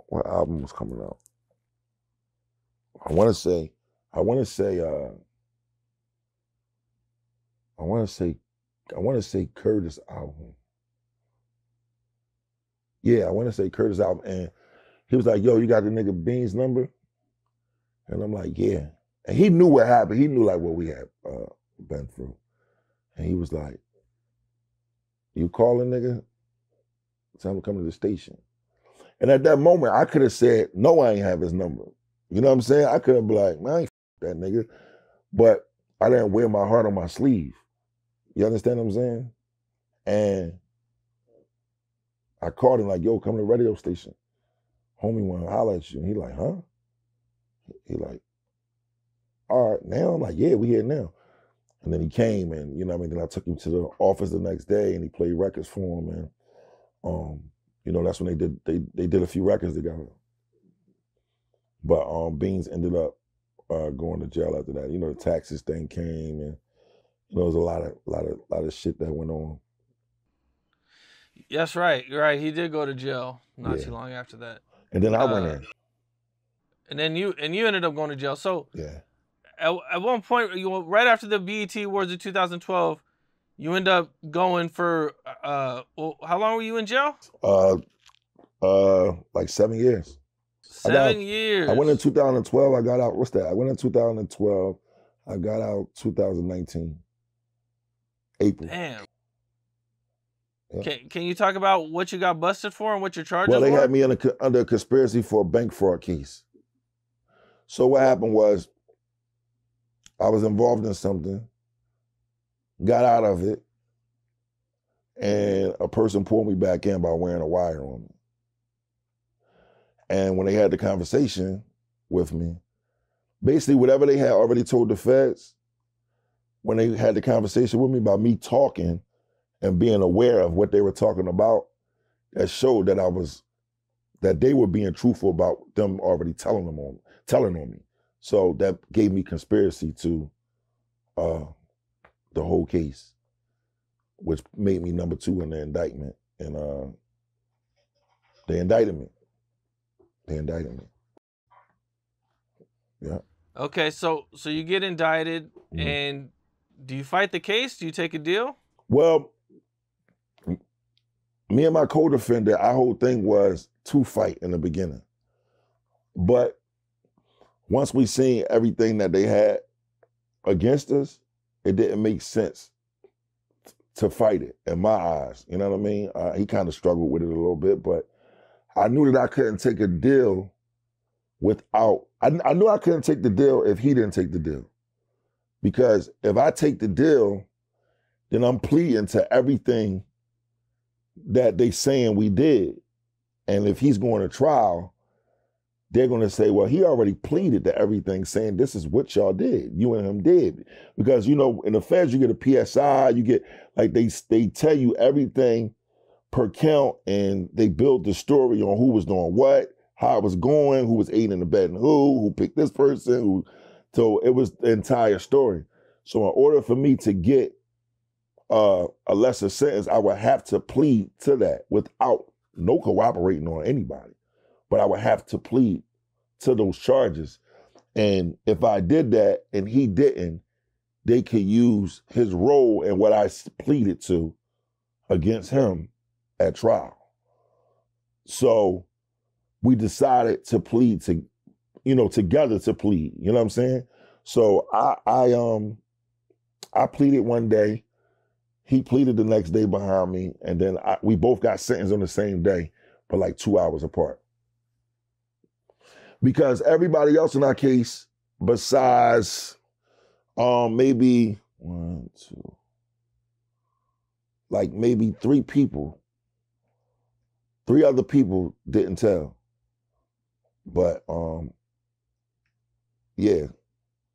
what album was coming out? I wanna say, I wanna say uh I wanna say I wanna say Curtis album. Yeah, I wanna say Curtis album. And he was like, yo, you got the nigga Bean's number? And I'm like, yeah. And he knew what happened. He knew like what we had uh, been through. And he was like, you calling nigga? Tell him to come to the station. And at that moment, I could have said, no, I ain't have his number. You know what I'm saying? I could have been like, man, that nigga. But I didn't wear my heart on my sleeve. You understand what I'm saying? And I called him like, yo, come to the radio station. Homie wanna holler at you. And he like, huh? He like, all right, now I'm like, yeah, we here now. And then he came and, you know what I mean? Then I took him to the office the next day and he played records for him. And um, you know, that's when they did they they did a few records together. But um Beans ended up uh going to jail after that. You know, the taxes thing came and you know, there was a lot of lot of lot of shit that went on. That's right. You're right. He did go to jail not Yeah. too long after that. And then I went Uh, in. And then you and you ended up going to jail. So Yeah. at, at one point, you right after the BET Awards of 2012, you end up going for uh, well, how long were you in jail? Uh uh like seven years. I got- Seven years. I went in 2012. I got out. What's that? I went in 2012. I got out 2019. April. Damn. Yeah. Can Can you talk about what you got busted for and what your charges? Well, they were? had me a, under a conspiracy for a bank fraud case. So what happened was, I was involved in something, got out of it, and a person pulled me back in by wearing a wire on me. And when they had the conversation with me, basically whatever they had already told the feds, when they had the conversation with me about me talking and being aware of what they were talking about, that showed that I was that they were being truthful about them already telling them on telling on me. So that gave me conspiracy to uh the whole case, which made me number two in the indictment. And uh they indicted me. They indicted me. Yeah. Okay, so so you get indicted mm-hmm. and do you fight the case? Do you take a deal? Well, me and my co-defendant, our whole thing was to fight in the beginning. But once we seen everything that they had against us, it didn't make sense to fight it in my eyes. You know what I mean? Uh, he kind of struggled with it a little bit, but I knew that I couldn't take a deal without. I, I knew I couldn't take the deal if he didn't take the deal, because if I take the deal, then I'm pleading to everything that they saying we did, and if he's going to trial, they're going to say, well, he already pleaded to everything, saying this is what y'all did, you and him did, because you know in the feds you get a PSI, you get like they they tell you everything per count, and they build the story on who was doing what, how it was going, who was aiding and abetting who, who picked this person, who. So it was the entire story. So in order for me to get uh, a lesser sentence, I would have to plead to that without no cooperating on anybody. But I would have to plead to those charges. And if I did that and he didn't, they could use his role and what I pleaded to against him at trial. So we decided to plead to, you know, together to plead. You know what I'm saying? So I I um I pleaded one day. He pleaded the next day behind me, and then I, we both got sentenced on the same day, but like two hours apart. Because everybody else in our case, besides um maybe one, two, like maybe three people Three other people didn't tell. But um yeah, it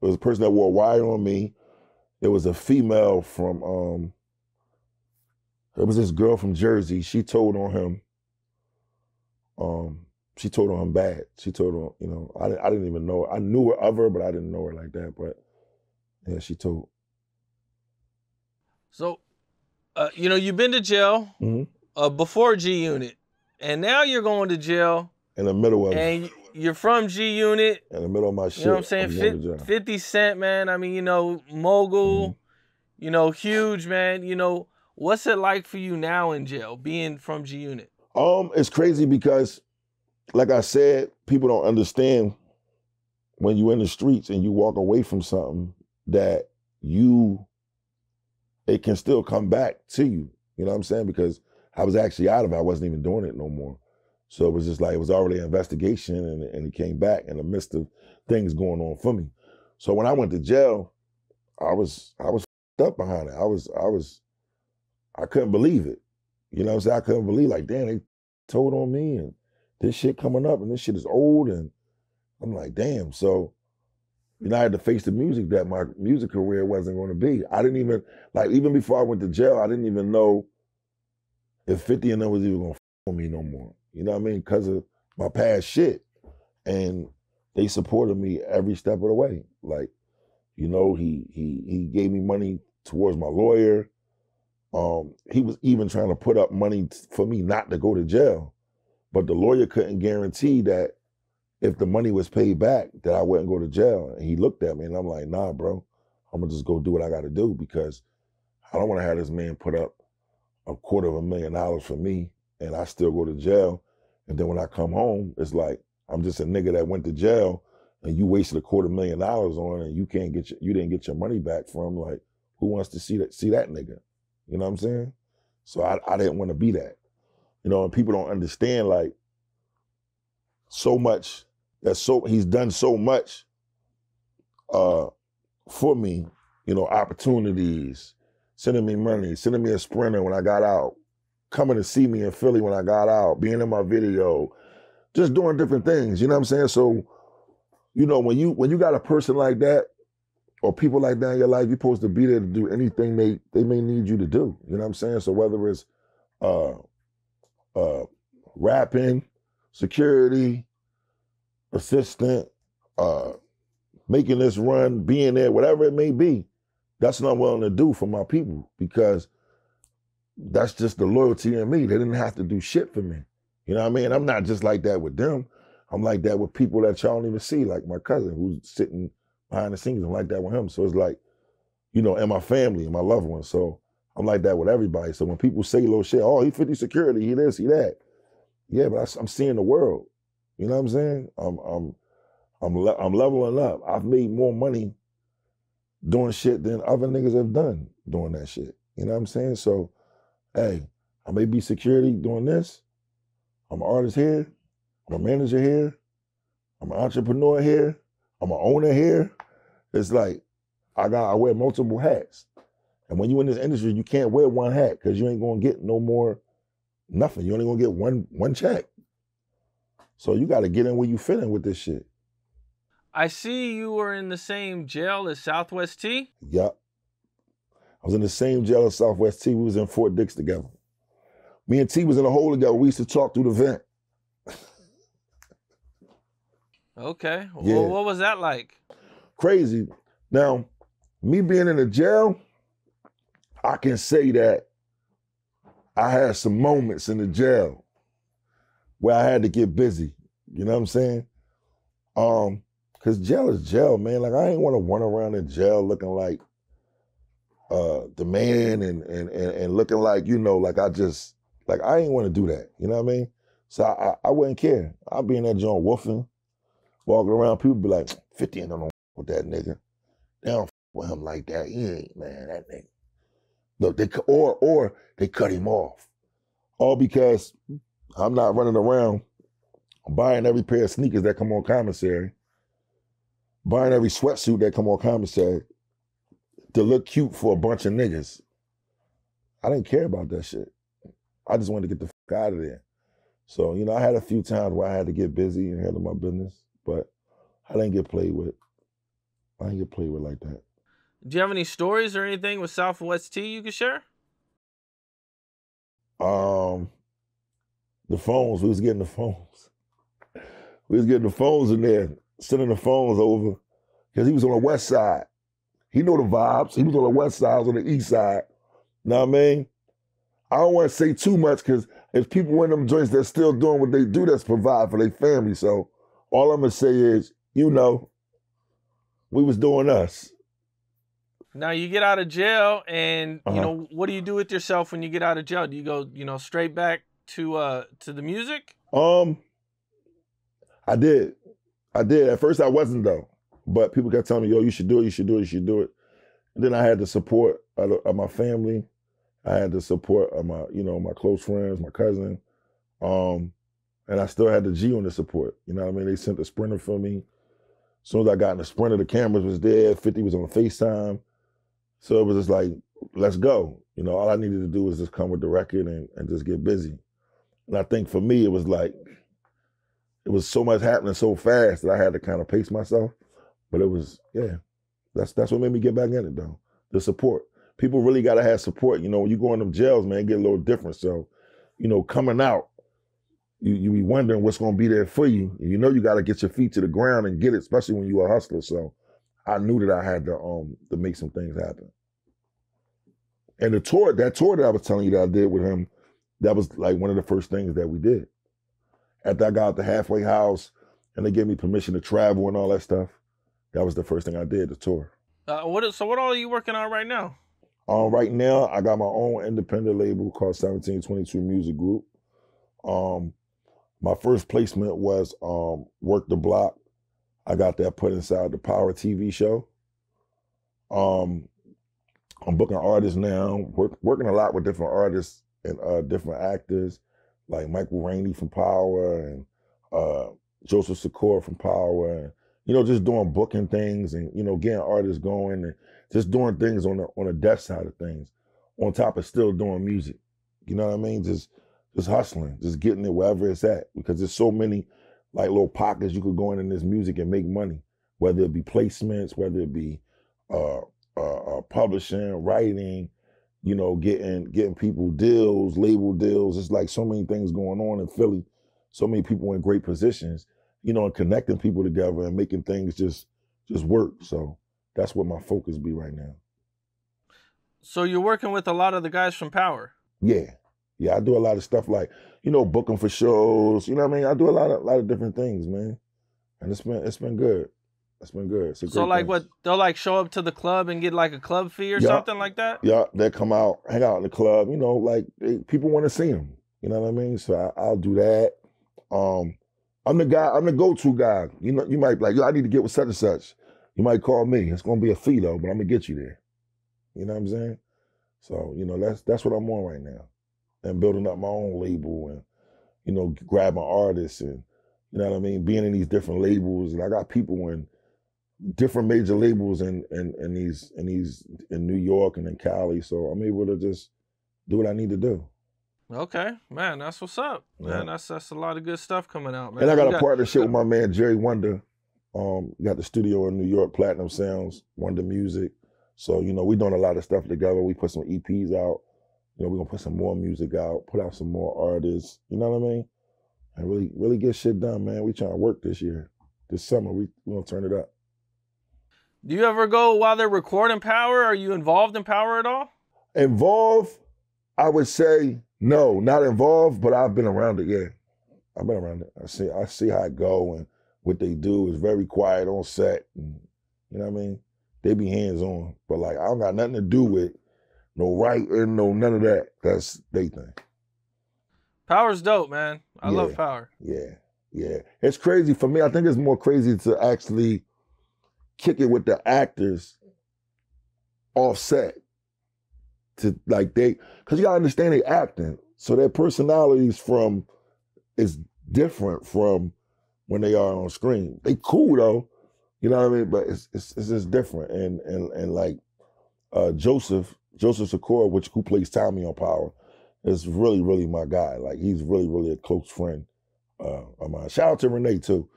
was a person that wore a wire on me. It was a female from um it was this girl from Jersey. She told on him. Um, she told on him bad. She told on, you know, I, I didn't even know her. I knew her of her, but I didn't know her like that. But yeah, she told. So, uh, you know, you've been to jail mm-hmm. uh, before G Unit and now you're going to jail. In the middle of and you're from G Unit. In the middle of my shit. You know what I'm saying? 50 Cent, man. I mean, you know, mogul, mm-hmm. you know, huge, man. You know, what's it like for you now in jail, being from G Unit? Um, it's crazy because, like I said, people don't understand when you're in the streets and you walk away from something that you, it can still come back to you. You know what I'm saying? Because I was actually out of it. I wasn't even doing it no more. So it was just like it was already an investigation, and and it came back in the midst of things going on for me. So when I went to jail, I was I was up behind it. I was I was I couldn't believe it. You know what I'm saying? I couldn't believe like, damn, they told on me and this shit coming up and this shit is old and I'm like, damn. So, you know, I had to face the music that my music career wasn't going to be. I didn't even like even before I went to jail, I didn't even know if 50 and them was even gonna f me no more. You know what I mean? Because of my past shit. And they supported me every step of the way. Like, you know, he he he gave me money towards my lawyer. Um, he was even trying to put up money for me not to go to jail. But the lawyer couldn't guarantee that if the money was paid back, that I wouldn't go to jail. And he looked at me and I'm like, nah, bro, I'm gonna just go do what I gotta do because I don't wanna have this man put up a quarter of a million dollars for me and I still go to jail. And then when I come home, it's like I'm just a nigga that went to jail and you wasted a quarter million dollars on and you can't get your, you didn't get your money back from like who wants to see that see that nigga? You know what I'm saying? So I, I didn't want to be that. You know, and people don't understand like so much that so he's done so much uh for me, you know, opportunities, sending me money, sending me a sprinter when I got out, coming to see me in Philly when I got out, being in my video, just doing different things. You know what I'm saying? So, you know, when you when you got a person like that or people like that in your life, you're supposed to be there to do anything they they may need you to do. You know what I'm saying? So whether it's uh uh rapping, security, assistant, uh making this run, being there, whatever it may be, that's what I'm willing to do for my people because that's just the loyalty in me. They didn't have to do shit for me. You know what I mean? I'm not just like that with them. I'm like that with people that y'all don't even see, like my cousin who's sitting behind the scenes. I'm like that with him. So it's like, you know, and my family and my loved ones. So I'm like that with everybody. So when people say little shit, oh, he 50 security, he this, he that. Yeah, but I, am seeing the world. You know what I'm saying? I'm I'm I'm le- I'm leveling up. I've made more money doing shit than other niggas have done doing that shit. You know what I'm saying? So, hey, I may be security doing this. I'm an artist here. I'm a manager here. I'm an entrepreneur here. I'm an owner here. It's like I got I wear multiple hats. And when you in this industry, you can't wear one hat because you ain't gonna get no more nothing. You only gonna get one one check. So you gotta get in where you fit in with this shit. I see you were in the same jail as Southwest T. Yep. I was in the same jail as Southwest T. We was in Fort Dix together. Me and T was in a hole together. We used to talk through the vent. okay. Yeah. Well, what was that like? Crazy. Now, me being in the jail, I can say that I had some moments in the jail where I had to get busy. You know what I'm saying? Um, cause jail is jail, man. Like I ain't want to run around in jail looking like uh the man and, and and and looking like, you know, like I just like I ain't want to do that. You know what I mean? So I, I, I wouldn't care. I'd be in that joint woofing, walking around, people be like, 50 ain't no with that nigga. They don't with him like that. He ain't, man, that nigga. Look, they or or they cut him off. All because I'm not running around buying every pair of sneakers that come on commissary, buying every sweatsuit that come on commissary to look cute for a bunch of niggas. I didn't care about that shit. I just wanted to get the fuck out of there. So, you know, I had a few times where I had to get busy and handle my business, but I didn't get played with. I didn't get played with like that. Do you have any stories or anything with Southwest T you could share? Um, the phones. We was getting the phones. We was getting the phones in there, sending the phones over, because he was on the west side. He know the vibes. He was on the west side, I was on the east side. You know what I mean? I don't want to say too much because there's people in them joints that's still doing what they do that's provide for their family. So all I'm gonna say is, you know, we was doing us. Now you get out of jail, and uh-huh. you know what do you do with yourself when you get out of jail? Do you go, you know, straight back to uh to the music? Um, I did, I did. At first, I wasn't though, but people kept telling me, "Yo, you should do it. You should do it. You should do it." And then I had the support of, my family. I had the support of my, you know, my close friends, my cousin, um, and I still had the G on the support. You know what I mean? They sent the sprinter for me. As soon as I got in the sprinter, the cameras was there. Fifty was on Facetime. So it was just like, let's go. You know, all I needed to do was just come with the record and, and just get busy. And I think for me, it was like, it was so much happening so fast that I had to kind of pace myself. But it was, yeah, that's that's what made me get back in it though. The support. People really gotta have support. You know, when you go in them jails, man, get a little different. So, you know, coming out, you you be wondering what's gonna be there for you. You know you gotta get your feet to the ground and get it, especially when you are a hustler. So I knew that I had to um to make some things happen. And the tour, that tour that I was telling you that I did with him, that was like one of the first things that we did. After I got out the halfway house and they gave me permission to travel and all that stuff, that was the first thing I did, the tour. Uh, what is, so what all are you working on right now? Um, right now I got my own independent label called 1722 Music Group. Um, my first placement was um, Work the Block I got that put inside the Power TV show. Um, I'm booking artists now, work, working a lot with different artists and uh, different actors like Michael Rainey from Power and uh, Joseph Sikora from Power, and you know, just doing booking things and you know, getting artists going and just doing things on the on the deaf side of things, on top of still doing music. You know what I mean? Just just hustling, just getting it wherever it's at because there's so many like little pockets you could go in in this music and make money, whether it be placements, whether it be uh, uh, uh, publishing, writing, you know, getting getting people deals, label deals. It's like so many things going on in Philly, so many people in great positions, you know, and connecting people together and making things just just work. So that's what my focus be right now. So you're working with a lot of the guys from Power. Yeah, yeah, I do a lot of stuff like you know booking for shows. You know what I mean? I do a lot of a lot of different things, man, and it's been it's been good. It's been good. So like thing. what they'll like show up to the club and get like a club fee or something like that. Yeah, they come out, hang out in the club. You know, like they, people want to see them. You know what I mean? So I, will do that. Um, I'm the guy. I'm the go-to guy. You know, you might be like, yo, I need to get with such and such. You might call me. It's gonna be a fee though, but I'm gonna get you there. You know what I'm saying? So you know that's that's what I'm on right now and building up my own label and you know grabbing artists and you know what I mean, being in these different labels and I got people in different major labels in in, in these in these in New York and in Cali, so I'm able to just do what I need to do. Okay, man, that's what's up, man. Yeah. That's that's a lot of good stuff coming out, man. And I got you a got... partnership with my man Jerry Wonda. Um, got the studio in New York, Platinum Sounds, Wonder Music. So you know, we doing a lot of stuff together. We put some EPs out. You know, we're gonna put some more music out, put out some more artists, you know what I mean? And really, really get shit done, man. We trying to work this year. This summer, we we gonna turn it up. Do you ever go while they're recording Power? Are you involved in Power at all? Involved, I would say no, not involved, but I've been around it. Yeah, I've been around it. I see, I see how it go and what they do is very quiet on set. And, you know what I mean? They be hands on, but like I don't got nothing to do with no writing, no none of that. That's they thing. Power's dope, man. I yeah, love power. Yeah, yeah. It's crazy for me. I think it's more crazy to actually kick it with the actors offset. To like they, because you gotta understand they acting, so their personalities from is different from when they are on screen. They cool though, you know what I mean. But it's it's, it's just different, and and and like uh, Joseph Joseph Sikora, which who plays Tommy on Power, is really, really my guy. Like he's really, really a close friend uh, of mine. Shout out to Renee too.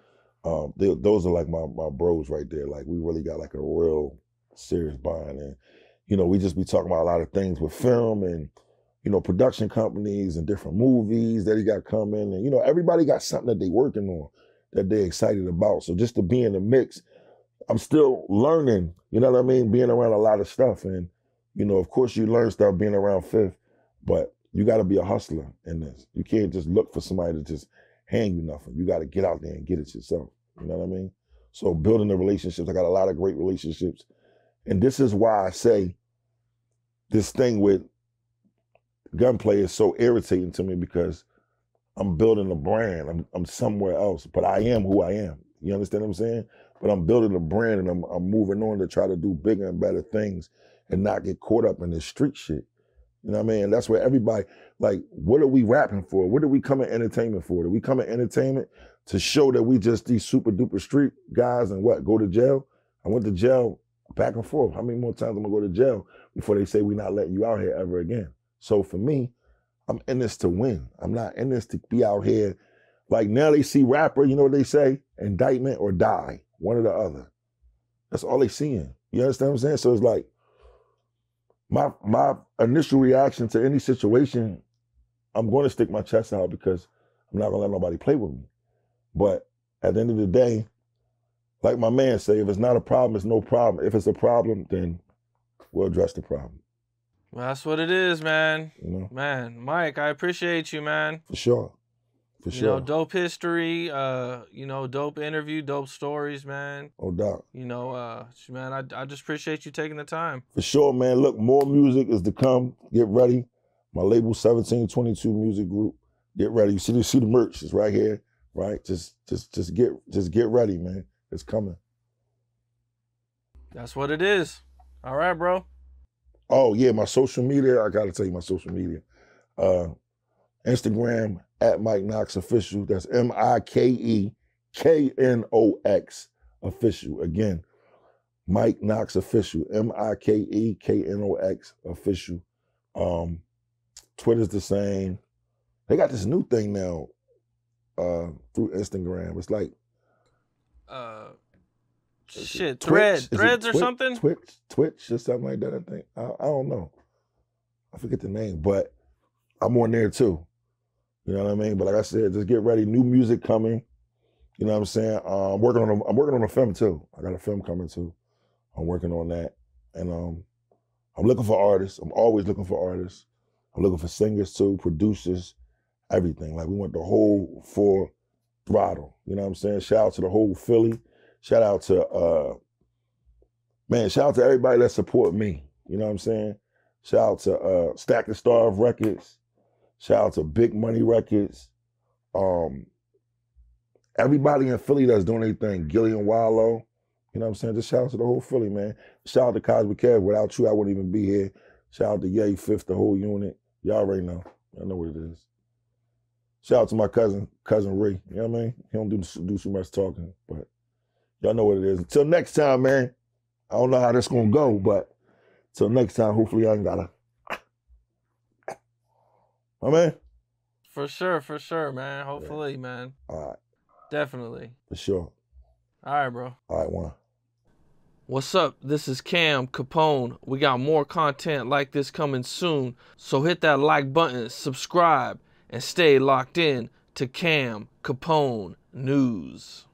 Um, they, those are like my my bros right there. Like we really got like a real serious bond, and you know we just be talking about a lot of things with film and you know production companies and different movies that he got coming, and you know everybody got something that they working on that they're excited about. So just to be in the mix, I'm still learning. You know what I mean? Being around a lot of stuff and you know, of course you learn stuff being around Fif, but you got to be a hustler in this. You can't just look for somebody to just hand you nothing. You got to get out there and get it yourself. You know what I mean? So building the relationships, I got a lot of great relationships. And this is why I say this thing with Gunplay is so irritating to me because I'm building a brand. I'm, I'm somewhere else, but I am who I am. You understand what I'm saying? But I'm building a brand and I'm, I'm moving on to try to do bigger and better things and not get caught up in this street shit. You know what I mean? That's where everybody, like, what are we rapping for? What do we come in entertainment for? Do we come in entertainment to show that we just these super duper street guys and what, go to jail? I went to jail back and forth. How many more times am I going to go to jail before they say we're not letting you out here ever again? So for me, I'm in this to win. I'm not in this to be out here. Like now they see rapper, you know what they say? Indictment or die. One or the other. That's all they seeing. You understand what I'm saying? So it's like, my my initial reaction to any situation, I'm going to stick my chest out because I'm not gonna let nobody play with me. But at the end of the day, like my man say, if it's not a problem, it's no problem. If it's a problem, then we'll address the problem. Well, that's what it is, man. You know? Man, Mike, I appreciate you, man. For sure. For you know, dope history, uh, you know, dope interview, dope stories, man. Oh, doubt. You know, uh, man, I, I just appreciate you taking the time. For sure, man. Look, more music is to come. Get ready. My label 1722 Music Group. Get ready. You see, you see the merch. It's right here. Right? Just just just get just get ready, man. It's coming. That's what it is. All right, bro. Oh yeah, my social media. I gotta tell you my social media. Uh, Instagram at Mike Knox Official. That's M I K E K N O X Official. Again, Mike Knox Official. M I K E K N O X Official. Um, Twitter's the same. They got this new thing now uh, through Instagram. It's like uh, shit, Twitch? threads or something. Twitch, Twitch or something like that. I think I, I don't know. I forget the name, but I'm on there too. You know what I mean? But like I said, just get ready. New music coming. You know what I'm saying? Uh, I'm working on a, I'm working on a film too. I got a film coming too. I'm working on that, and um, I'm looking for artists. I'm always looking for artists. I'm looking for singers too, producers, everything. Like we want the whole full throttle. You know what I'm saying? Shout out to the whole Philly. Shout out to uh, man. Shout out to everybody that support me. You know what I'm saying? Shout out to uh, Stack the Star of Records. Shout out to Big Money Records. Um, everybody in Philly that's doing anything. Gillie and Wallo. You know what I'm saying? Just shout out to the whole Philly, man. Shout out to Cosmic Kev. Without you, I wouldn't even be here. Shout out to Yay Fifth, the whole unit. Y'all already know. Y'all know what it is. Shout out to my cousin, cousin Ray. You know what I mean? He don't do do too much talking, but y'all know what it is. Until next time, man. I don't know how this gonna go, but till next time, hopefully I ain't gotta. My man. For sure, for sure, man. Hopefully, yeah. man. All right. Definitely. For sure. All right, bro. All right, one. What's up? This is Cam Capone. We got more content like this coming soon. So hit that like button, subscribe, and stay locked in to Cam Capone News.